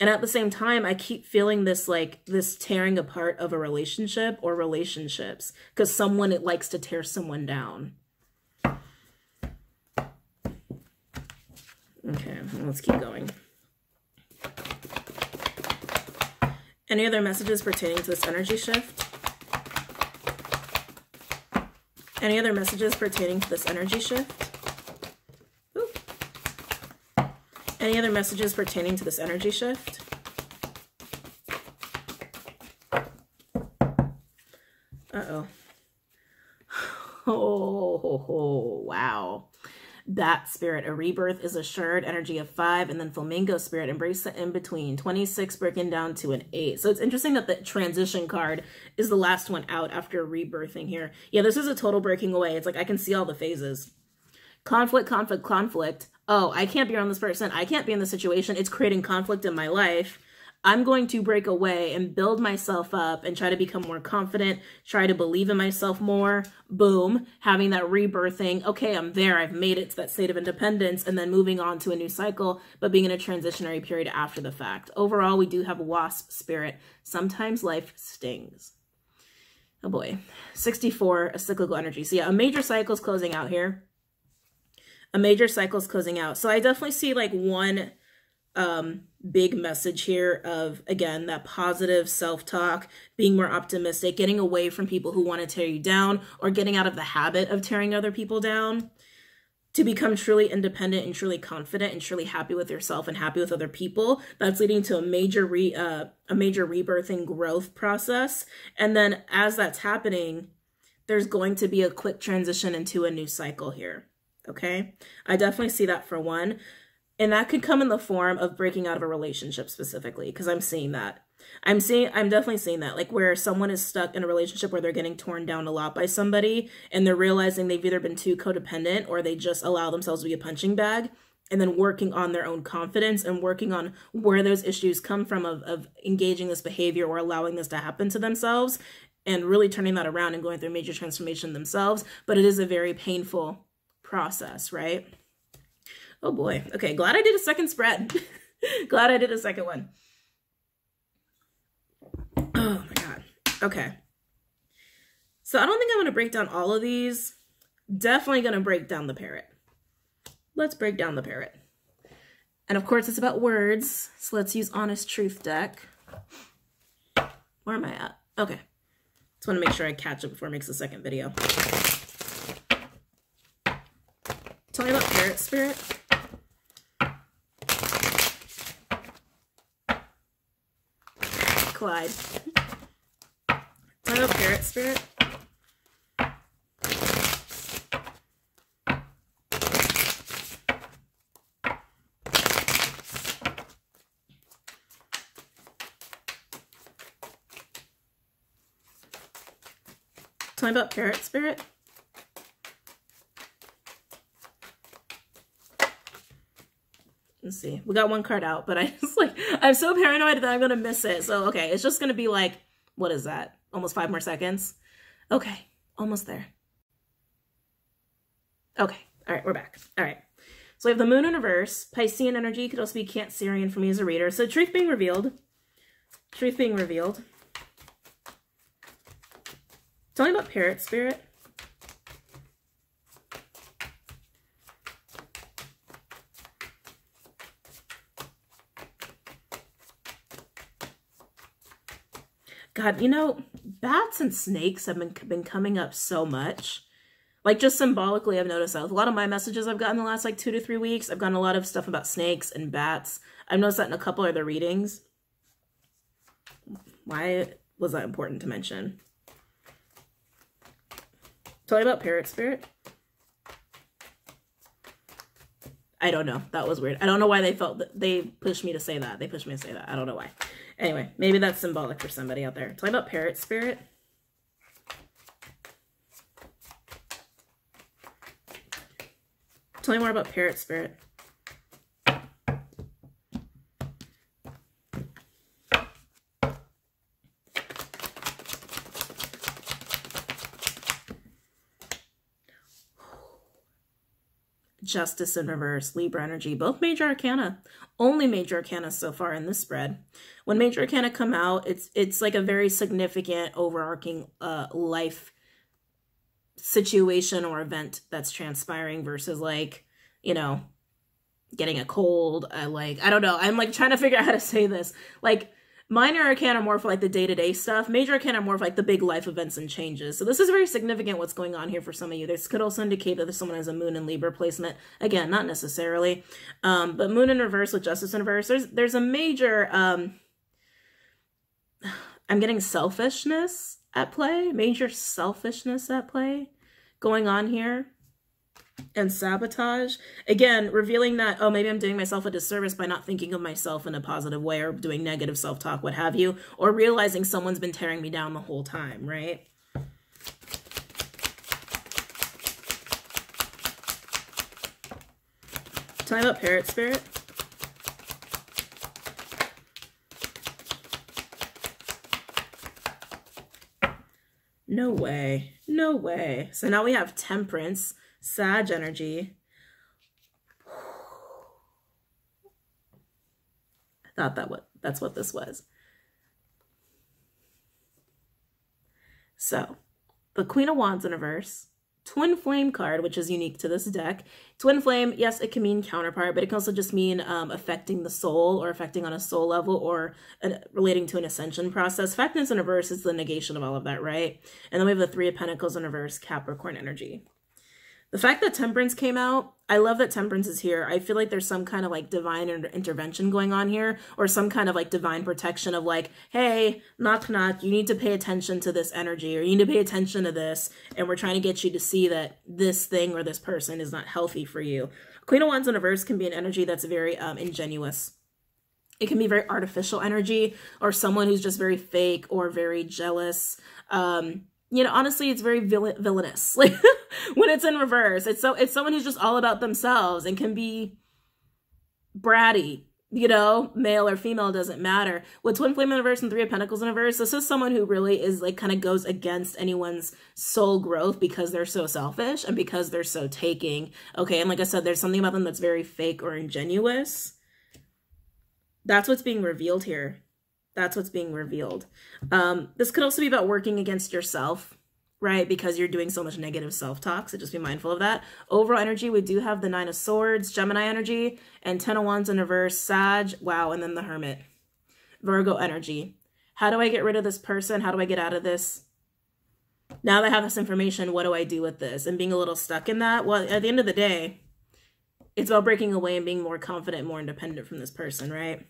And at the same time, I keep feeling this like this tearing apart of a relationship or relationships because someone it likes to tear someone down. Okay, let's keep going. Any other messages pertaining to this energy shift? Any other messages pertaining to this energy shift? Any other messages pertaining to this energy shift? Uh-oh. Oh, oh, oh, wow. Bat spirit, a rebirth is assured, energy of five, and then flamingo spirit, embrace the in between, 26 breaking down to an eight. So it's interesting that the transition card is the last one out after rebirthing here. Yeah, this is a total breaking away. It's like I can see all the phases. Conflict, conflict, conflict. Oh, I can't be around this person. I can't be in this situation. It's creating conflict in my life. I'm going to break away and build myself up and try to become more confident, try to believe in myself more. Boom, having that rebirthing. Okay, I'm there. I've made it to that state of independence and then moving on to a new cycle, but being in a transitionary period after the fact. Overall, we do have wasp spirit. Sometimes life stings. Oh boy. 64, a cyclical energy. So yeah, a major cycle is closing out here. A major cycle is closing out. So I definitely see like one um big message here of again that positive self-talk being more optimistic getting away from people who want to tear you down or getting out of the habit of tearing other people down to become truly independent and truly confident and truly happy with yourself and happy with other people. That's leading to a major re uh, a major rebirth and growth process. And then as that's happening there's going to be a quick transition into a new cycle here okay? I definitely see that for one and that could come in the form of breaking out of a relationship specifically because i'm seeing that. I'm seeing i'm definitely seeing that like where someone is stuck in a relationship where they're getting torn down a lot by somebody and they're realizing they've either been too codependent or they just allow themselves to be a punching bag and then working on their own confidence and working on where those issues come from of, of engaging this behavior or allowing this to happen to themselves and really turning that around and going through major transformation themselves. But it is a very painful process right Oh boy. Okay, glad I did a second spread. glad I did a second one. Oh my god. Okay. So I don't think I'm going to break down all of these. Definitely going to break down the parrot. Let's break down the parrot. And of course, it's about words. So let's use Honest Truth deck. Where am I at? Okay. Just want to make sure I catch it before it makes a second video. Tell me about Parrot Spirit. Clyde. About Parrot Spirit. Tell me about Parrot Spirit. Let's see. We got one card out, but I just like, I'm so paranoid that I'm to miss it. So, okay, it's just to be like, what is that? Almost five more seconds. Okay, almost there. Okay, all right, we're back. All right. So we have the moon in reverse. Piscean energy could also be Cancerian for me as a reader. So truth being revealed. Truth being revealed. Tell me about Parrot Spirit. God, you know, bats and snakes have been, been coming up so much. Like, just symbolically, I've noticed that. a lot of my messages I've gotten the last, like, two to three weeks, I've gotten a lot of stuff about snakes and bats. I've noticed that in a couple of the readings. Why was that important to mention? Tell me about Parrot Spirit. I don't know. That was weird. I don't know why they felt that they pushed me to say that. They pushed me to say that. I don't know why. Anyway, maybe that's symbolic for somebody out there. Tell me about parrot spirit. Tell me more about parrot spirit. Justice in Reverse, Libra Energy, both major arcana. Only major arcana so far in this spread. When major arcana come out, it's it's like a very significant overarching uh, life situation or event that's transpiring versus like, you know, getting a cold. I like, I don't know. I'm like trying to figure out how to say this. Like Minor arcana more for like the day-to-day stuff. Major arcana more for like the big life events and changes. So this is very significant what's going on here for some of you. This could also indicate that someone has a moon in Libra placement. Again, not necessarily. Um, but moon in reverse with justice in reverse, there's, there's a major, um, I'm getting selfishness at play, major selfishness at play going on here and sabotage. Again, revealing that, oh, maybe I'm doing myself a disservice by not thinking of myself in a positive way or doing negative self talk, what have you, or realizing someone's been tearing me down the whole time, right? Tell me about Parrot Spirit. No way. No way. So now we have Temperance. Sag energy. I thought that what that's what this was. So, the Queen of Wands in reverse, Twin Flame card, which is unique to this deck. Twin Flame, yes, it can mean counterpart, but it can also just mean um, affecting the soul or affecting on a soul level or uh, relating to an ascension process. Factness in reverse is the negation of all of that, right? And then we have the Three of Pentacles in reverse, Capricorn energy. The fact that Temperance came out, I love that Temperance is here. I feel like there's some kind of like divine inter intervention going on here or some kind of like divine protection of like, hey, knock knock, you need to pay attention to this energy or you need to pay attention to this. And we're trying to get you to see that this thing or this person is not healthy for you. Queen of Wands in reverse can be an energy that's very um, ingenuous. It can be very artificial energy or someone who's just very fake or very jealous. Um, you know, honestly, it's very villain villainous. Like when it's in reverse, it's so it's someone who's just all about themselves and can be bratty. You know, male or female doesn't matter. With Twin Flame in reverse and Three of Pentacles in reverse, this is someone who really is like kind of goes against anyone's soul growth because they're so selfish and because they're so taking. Okay, and like I said, there's something about them that's very fake or ingenuous. That's what's being revealed here. That's what's being revealed. Um, this could also be about working against yourself, right? Because you're doing so much negative self-talk, so just be mindful of that. Overall energy, we do have the Nine of Swords, Gemini energy, and Ten of Wands in reverse, Sag, wow, and then the Hermit. Virgo energy. How do I get rid of this person? How do I get out of this? Now that I have this information, what do I do with this? And being a little stuck in that, well, at the end of the day, it's about breaking away and being more confident, more independent from this person, right?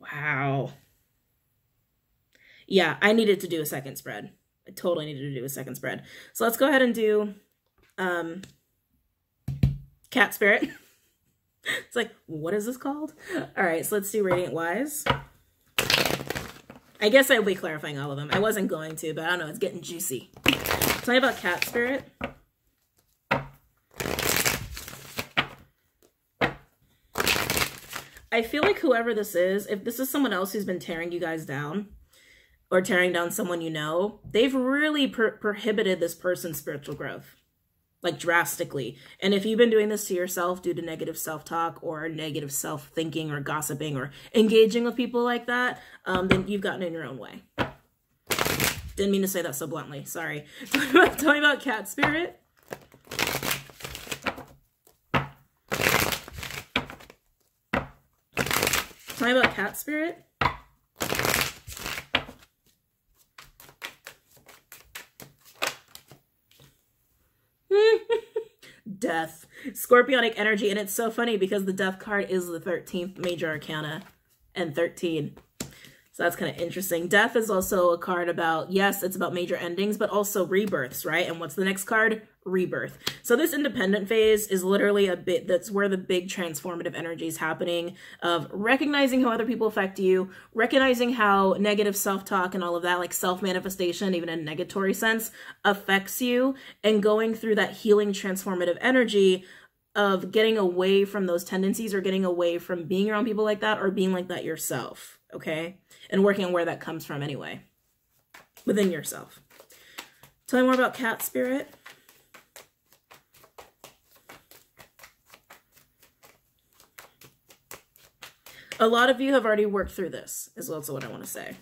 Wow. Yeah, I needed to do a second spread. I totally needed to do a second spread. So let's go ahead and do um, Cat Spirit. it's like, what is this called? All right, so let's do Radiant Wise. I guess I'll be clarifying all of them. I wasn't going to, but I don't know. It's getting juicy. Tell me about Cat Spirit. I feel like whoever this is, if this is someone else who's been tearing you guys down or tearing down someone you know, they've really prohibited this person's spiritual growth like drastically. And if you've been doing this to yourself due to negative self-talk or negative self-thinking or gossiping or engaging with people like that, um, then you've gotten in your own way. Didn't mean to say that so bluntly. Sorry. Me about cat spirit. About cat spirit. death. Scorpionic energy. And it's so funny because the death card is the 13th major arcana and 13. So that's kind of interesting. Death is also a card about, yes, it's about major endings, but also rebirths, right? And what's the next card? Rebirth. So this independent phase is literally a bit, that's where the big transformative energy is happening of recognizing how other people affect you, recognizing how negative self-talk and all of that, like self-manifestation, even in a negatory sense, affects you, and going through that healing transformative energy of getting away from those tendencies or getting away from being around people like that or being like that yourself, okay? and working on where that comes from anyway, within yourself. Tell me more about cat spirit. A lot of you have already worked through this, is also what I want to say.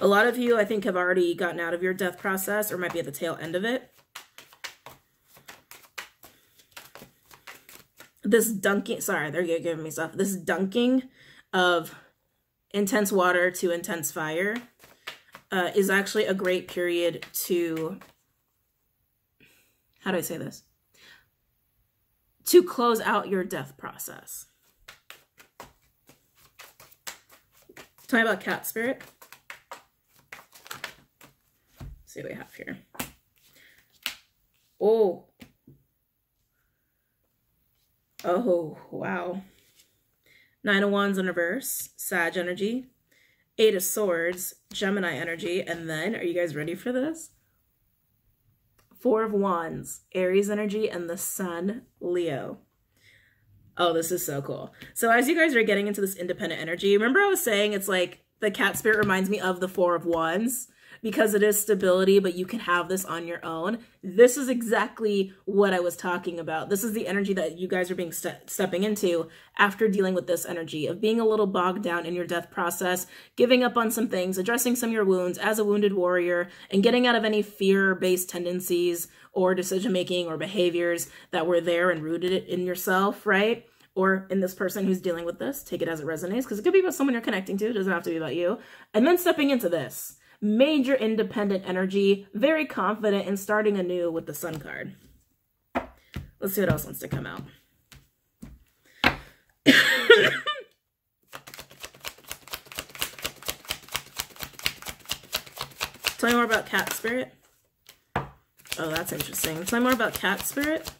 A lot of you, I think, have already gotten out of your death process or might be at the tail end of it. This dunking, sorry, they're giving me stuff. This dunking of intense water to intense fire uh, is actually a great period to, how do I say this? To close out your death process. Me about cat spirit. Let's see what we have here. Oh. Oh, wow. Nine of Wands in reverse, Sag energy. Eight of Swords, Gemini energy. And then, are you guys ready for this? Four of Wands, Aries energy, and the Sun, Leo. Oh, this is so cool. So as you guys are getting into this independent energy, remember I was saying it's like the cat spirit reminds me of the Four of Wands because it is stability, but you can have this on your own. This is exactly what I was talking about. This is the energy that you guys are being ste- stepping into after dealing with this energy of being a little bogged down in your death process, giving up on some things, addressing some of your wounds as a wounded warrior, and getting out of any fear based tendencies or decision making or behaviors that were there and rooted in yourself, right? or in this person who's dealing with this, take it as it resonates, because it could be about someone you're connecting to, it doesn't have to be about you. And then stepping into this major independent energy, very confident in starting anew with the Sun card. Let's see what else wants to come out. Tell me more about cat spirit. Oh, that's interesting. Tell me more about cat spirit.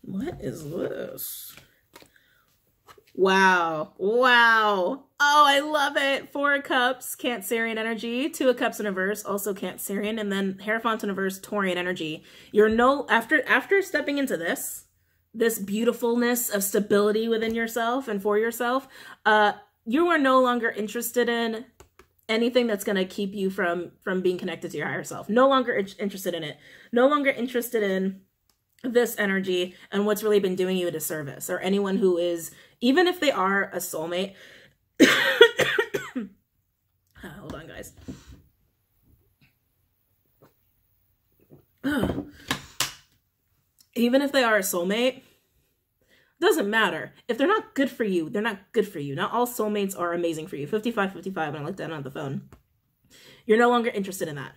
What is this? Wow. Wow. Oh, I love it. Four cups, Cancerian energy. Two of cups in reverse, also Cancerian. And then Hierophant in reverse, Taurian energy. You're no, after, after stepping into this, this beautifulness of stability within yourself and for yourself, uh, you are no longer interested in anything that's going to keep you from from being connected to your higher self no longer interested in it no longer interested in this energy and what's really been doing you a disservice or anyone who is even if they are a soulmate ah, hold on guys. Ah. Even if they are a soulmate doesn't matter. If they're not good for you they're not good for you. Not all soulmates are amazing for you. 55 55 when i looked down on the phone. You're no longer interested in that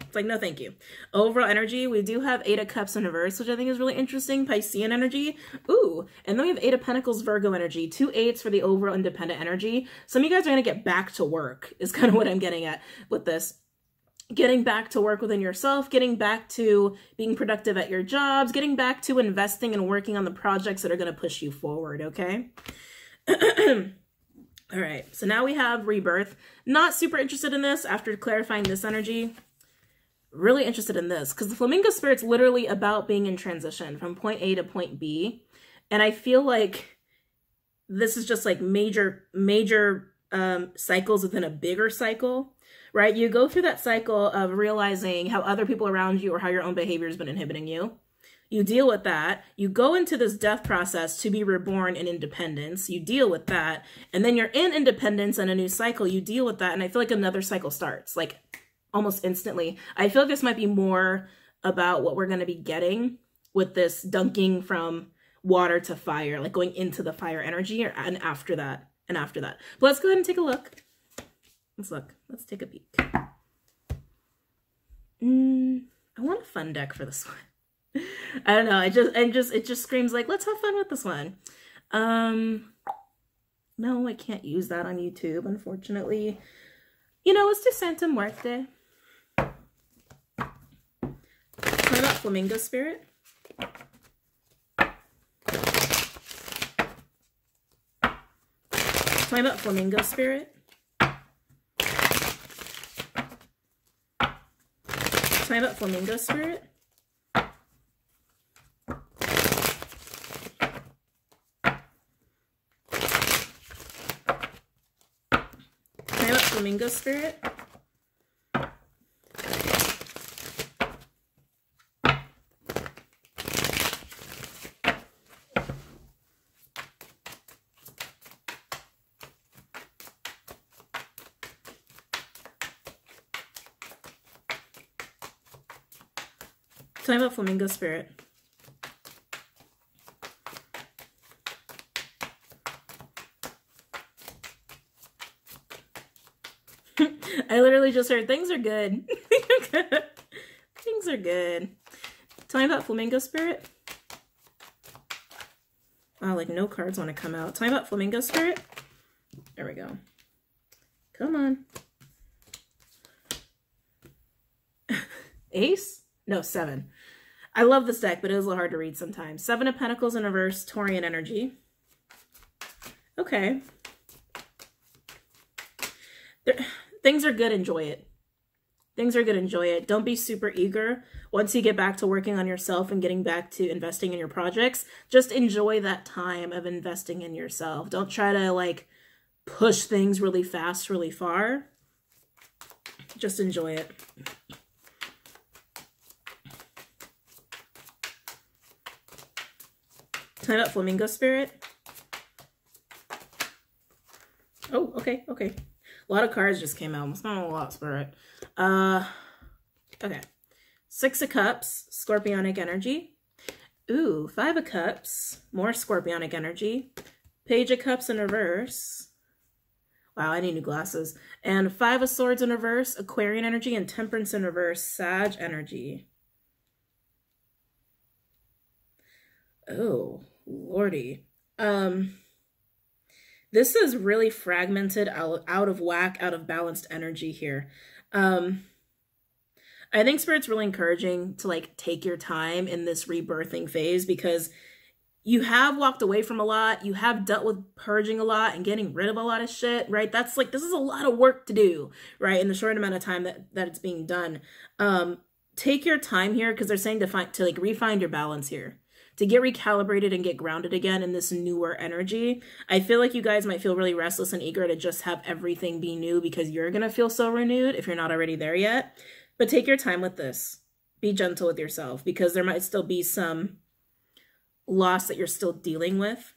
it's like, no, thank you. Overall energy, we do have Eight of Cups in reverse, which I think is really interesting. Piscean energy. Ooh. And then we have Eight of Pentacles Virgo energy. Two eights for the overall independent energy. Some of you guys are going to get back to work is kind of what I'm getting at with this getting back to work within yourself, getting back to being productive at your jobs, getting back to investing and working on the projects that are going to push you forward, okay? All right, so now we have rebirth. Not super interested in this after clarifying this energy really interested in this because the flamingo spirit's literally about being in transition from point A to point B. And I feel like this is just like major, major um, cycles within a bigger cycle, right? You go through that cycle of realizing how other people around you or how your own behavior has been inhibiting you. You deal with that. You go into this death process to be reborn in independence. You deal with that. And then you're in independence and a new cycle. You deal with that. And I feel like another cycle starts. Like almost instantly. I feel like this might be more about what we're going to be getting with this dunking from water to fire, like going into the fire energy or, and after that, and after that. But let's go ahead and take a look. Let's look. Let's take a peek. Mm, I want a fun deck for this one. I don't know. I just, and just, it just screams like, let's have fun with this one. Um, no, I can't use that on YouTube, unfortunately. You know, let's do Santa Muerte. What about Flamingo Spirit? Talk about Flamingo Spirit. Talk about Flamingo Spirit. Talk about Flamingo Spirit. Tell me about Flamingo Spirit. I literally just heard things are good. things are good. Tell me about Flamingo Spirit. Oh, like no cards want to come out. Tell me about Flamingo Spirit. There we go. Come on. Ace? No, seven. I love this deck, but it is a little hard to read sometimes. Seven of Pentacles in reverse, Taurian energy. Okay. There, things are good, enjoy it. Things are good. Enjoy it. Don't be super eager. Once you get back to working on yourself and getting back to investing in your projects, just enjoy that time of investing in yourself. Don't try to like push things really fast, really far. Just enjoy it. Up Flamingo Spirit. Oh, okay, okay. A lot of cards just came out. It's not a lot, Spirit. Uh, okay. Six of Cups, Scorpionic Energy. Ooh, Five of Cups, more Scorpionic Energy. Page of Cups in reverse. Wow, I need new glasses. And Five of Swords in reverse, Aquarian Energy, and Temperance in reverse, Sag Energy. Oh, lordy. Um, this is really fragmented, out, out of whack, out of balanced energy here. Um, I think Spirit's really encouraging to like take your time in this rebirthing phase because you have walked away from a lot. You have dealt with purging a lot and getting rid of a lot of shit, right? That's like, this is a lot of work to do, right? In the short amount of time that, that it's being done. Um, take your time here because they're saying to find, to like refine your balance here to get recalibrated and get grounded again in this newer energy. I feel like you guys might feel really restless and eager to just have everything be new because you're going to feel so renewed if you're not already there yet. But take your time with this. Be gentle with yourself because there might still be some loss that you're still dealing with.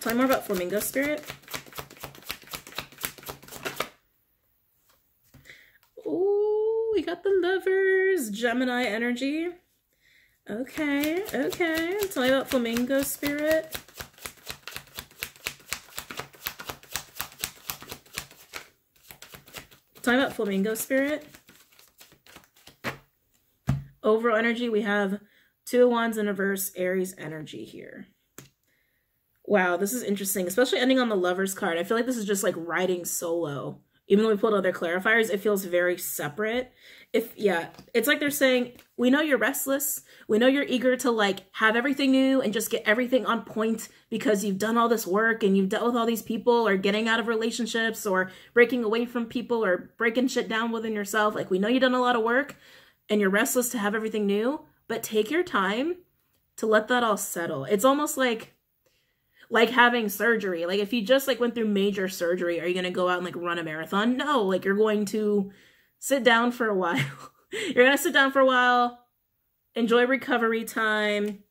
Tell me more about Flamingo Spirit. We got the lovers, Gemini energy. Okay, okay. Tell me about Flamingo Spirit. Tell me about Flamingo Spirit. Overall energy, we have two of wands in reverse, Aries energy here. Wow, this is interesting, especially ending on the lover's card. I feel like this is just like riding solo even though we pulled other clarifiers, it feels very separate. If, yeah, it's like they're saying, we know you're restless. We know you're eager to like have everything new and just get everything on point because you've done all this work and you've dealt with all these people or getting out of relationships or breaking away from people or breaking shit down within yourself. Like we know you've done a lot of work and you're restless to have everything new, but take your time to let that all settle. It's almost like like having surgery. Like if you just like went through major surgery, are you going to go out and like run a marathon? No, like you're going to sit down for a while. you're going to sit down for a while, enjoy recovery time.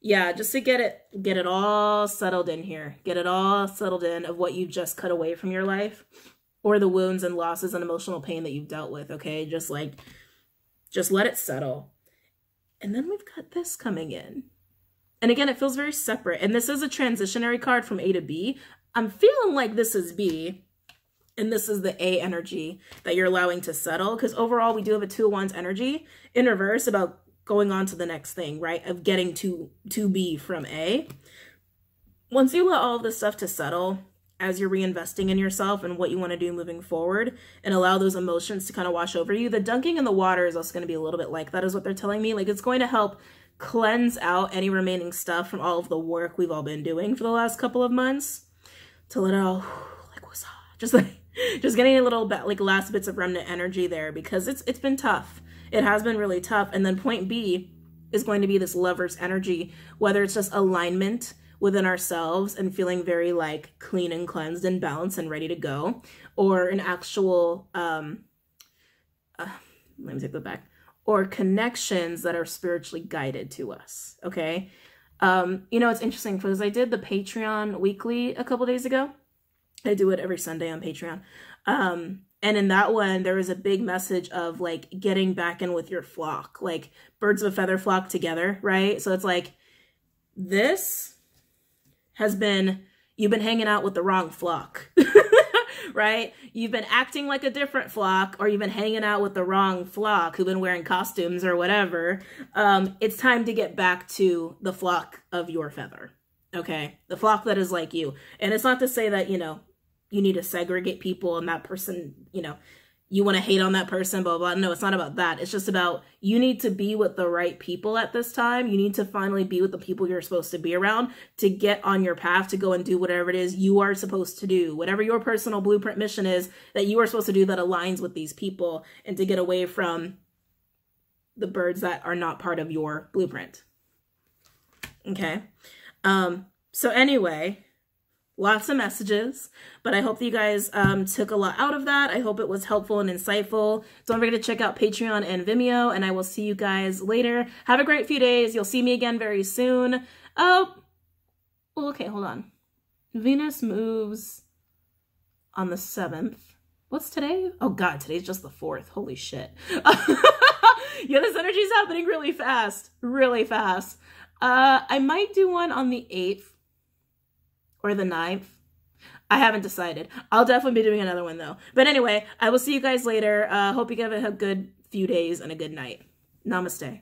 Yeah, just to get it get it all settled in here. Get it all settled in of what you've just cut away from your life or the wounds and losses and emotional pain that you've dealt with, okay? Just like just let it settle. And then we've got this coming in. And again, it feels very separate. And this is a transitionary card from A to B. I'm feeling like this is B and this is the A energy that you're allowing to settle. Because overall, we do have a two of wands energy in reverse about going on to the next thing, right? Of getting to, to B from A. Once you let all of this stuff to settle, as you're reinvesting in yourself and what you want to do moving forward and allow those emotions to kind of wash over you. The dunking in the water is also going to be a little bit like that is what they're telling me. Like it's going to help cleanse out any remaining stuff from all of the work we've all been doing for the last couple of months to let it all like what's just like just getting a little bit like last bits of remnant energy there because it's it's been tough. It has been really tough. And then point b is going to be this lover's energy whether it's just alignment within ourselves and feeling very like clean and cleansed and balanced and ready to go or an actual um uh, let me take that back or connections that are spiritually guided to us. Okay. Um, you know, it's interesting because I did the Patreon weekly a couple days ago. I do it every Sunday on Patreon. Um, and in that one, there was a big message of like getting back in with your flock, like birds of a feather flock together, right? So it's like this has been, you've been hanging out with the wrong flock. right? You've been acting like a different flock or you've been hanging out with the wrong flock who've been wearing costumes or whatever. Um, it's time to get back to the flock of your feather. Okay. The flock that is like you. And it's not to say that, you know, you need to segregate people and that person, you know, you want to hate on that person, blah, blah, blah. No, it's not about that. It's just about you need to be with the right people at this time. You need to finally be with the people you're supposed to be around to get on your path to go and do whatever it is you are supposed to do. Whatever your personal blueprint mission is that you are supposed to do that aligns with these people and to get away from the birds that are not part of your blueprint. Okay. Um, so anyway, lots of messages, but I hope that you guys um, took a lot out of that. I hope it was helpful and insightful. Don't forget to check out Patreon and Vimeo, and I will see you guys later. Have a great few days. You'll see me again very soon. Oh, well, okay, hold on. Venus moves on the 7th. What's today? Oh god, today's just the 4th. Holy shit. yeah, this energy's happening really fast. Really fast. Uh, I might do one on the 8th or the ninth. I haven't decided. I'll definitely be doing another one though. But anyway, I will see you guys later. Uh, hope you have a good few days and a good night. Namaste.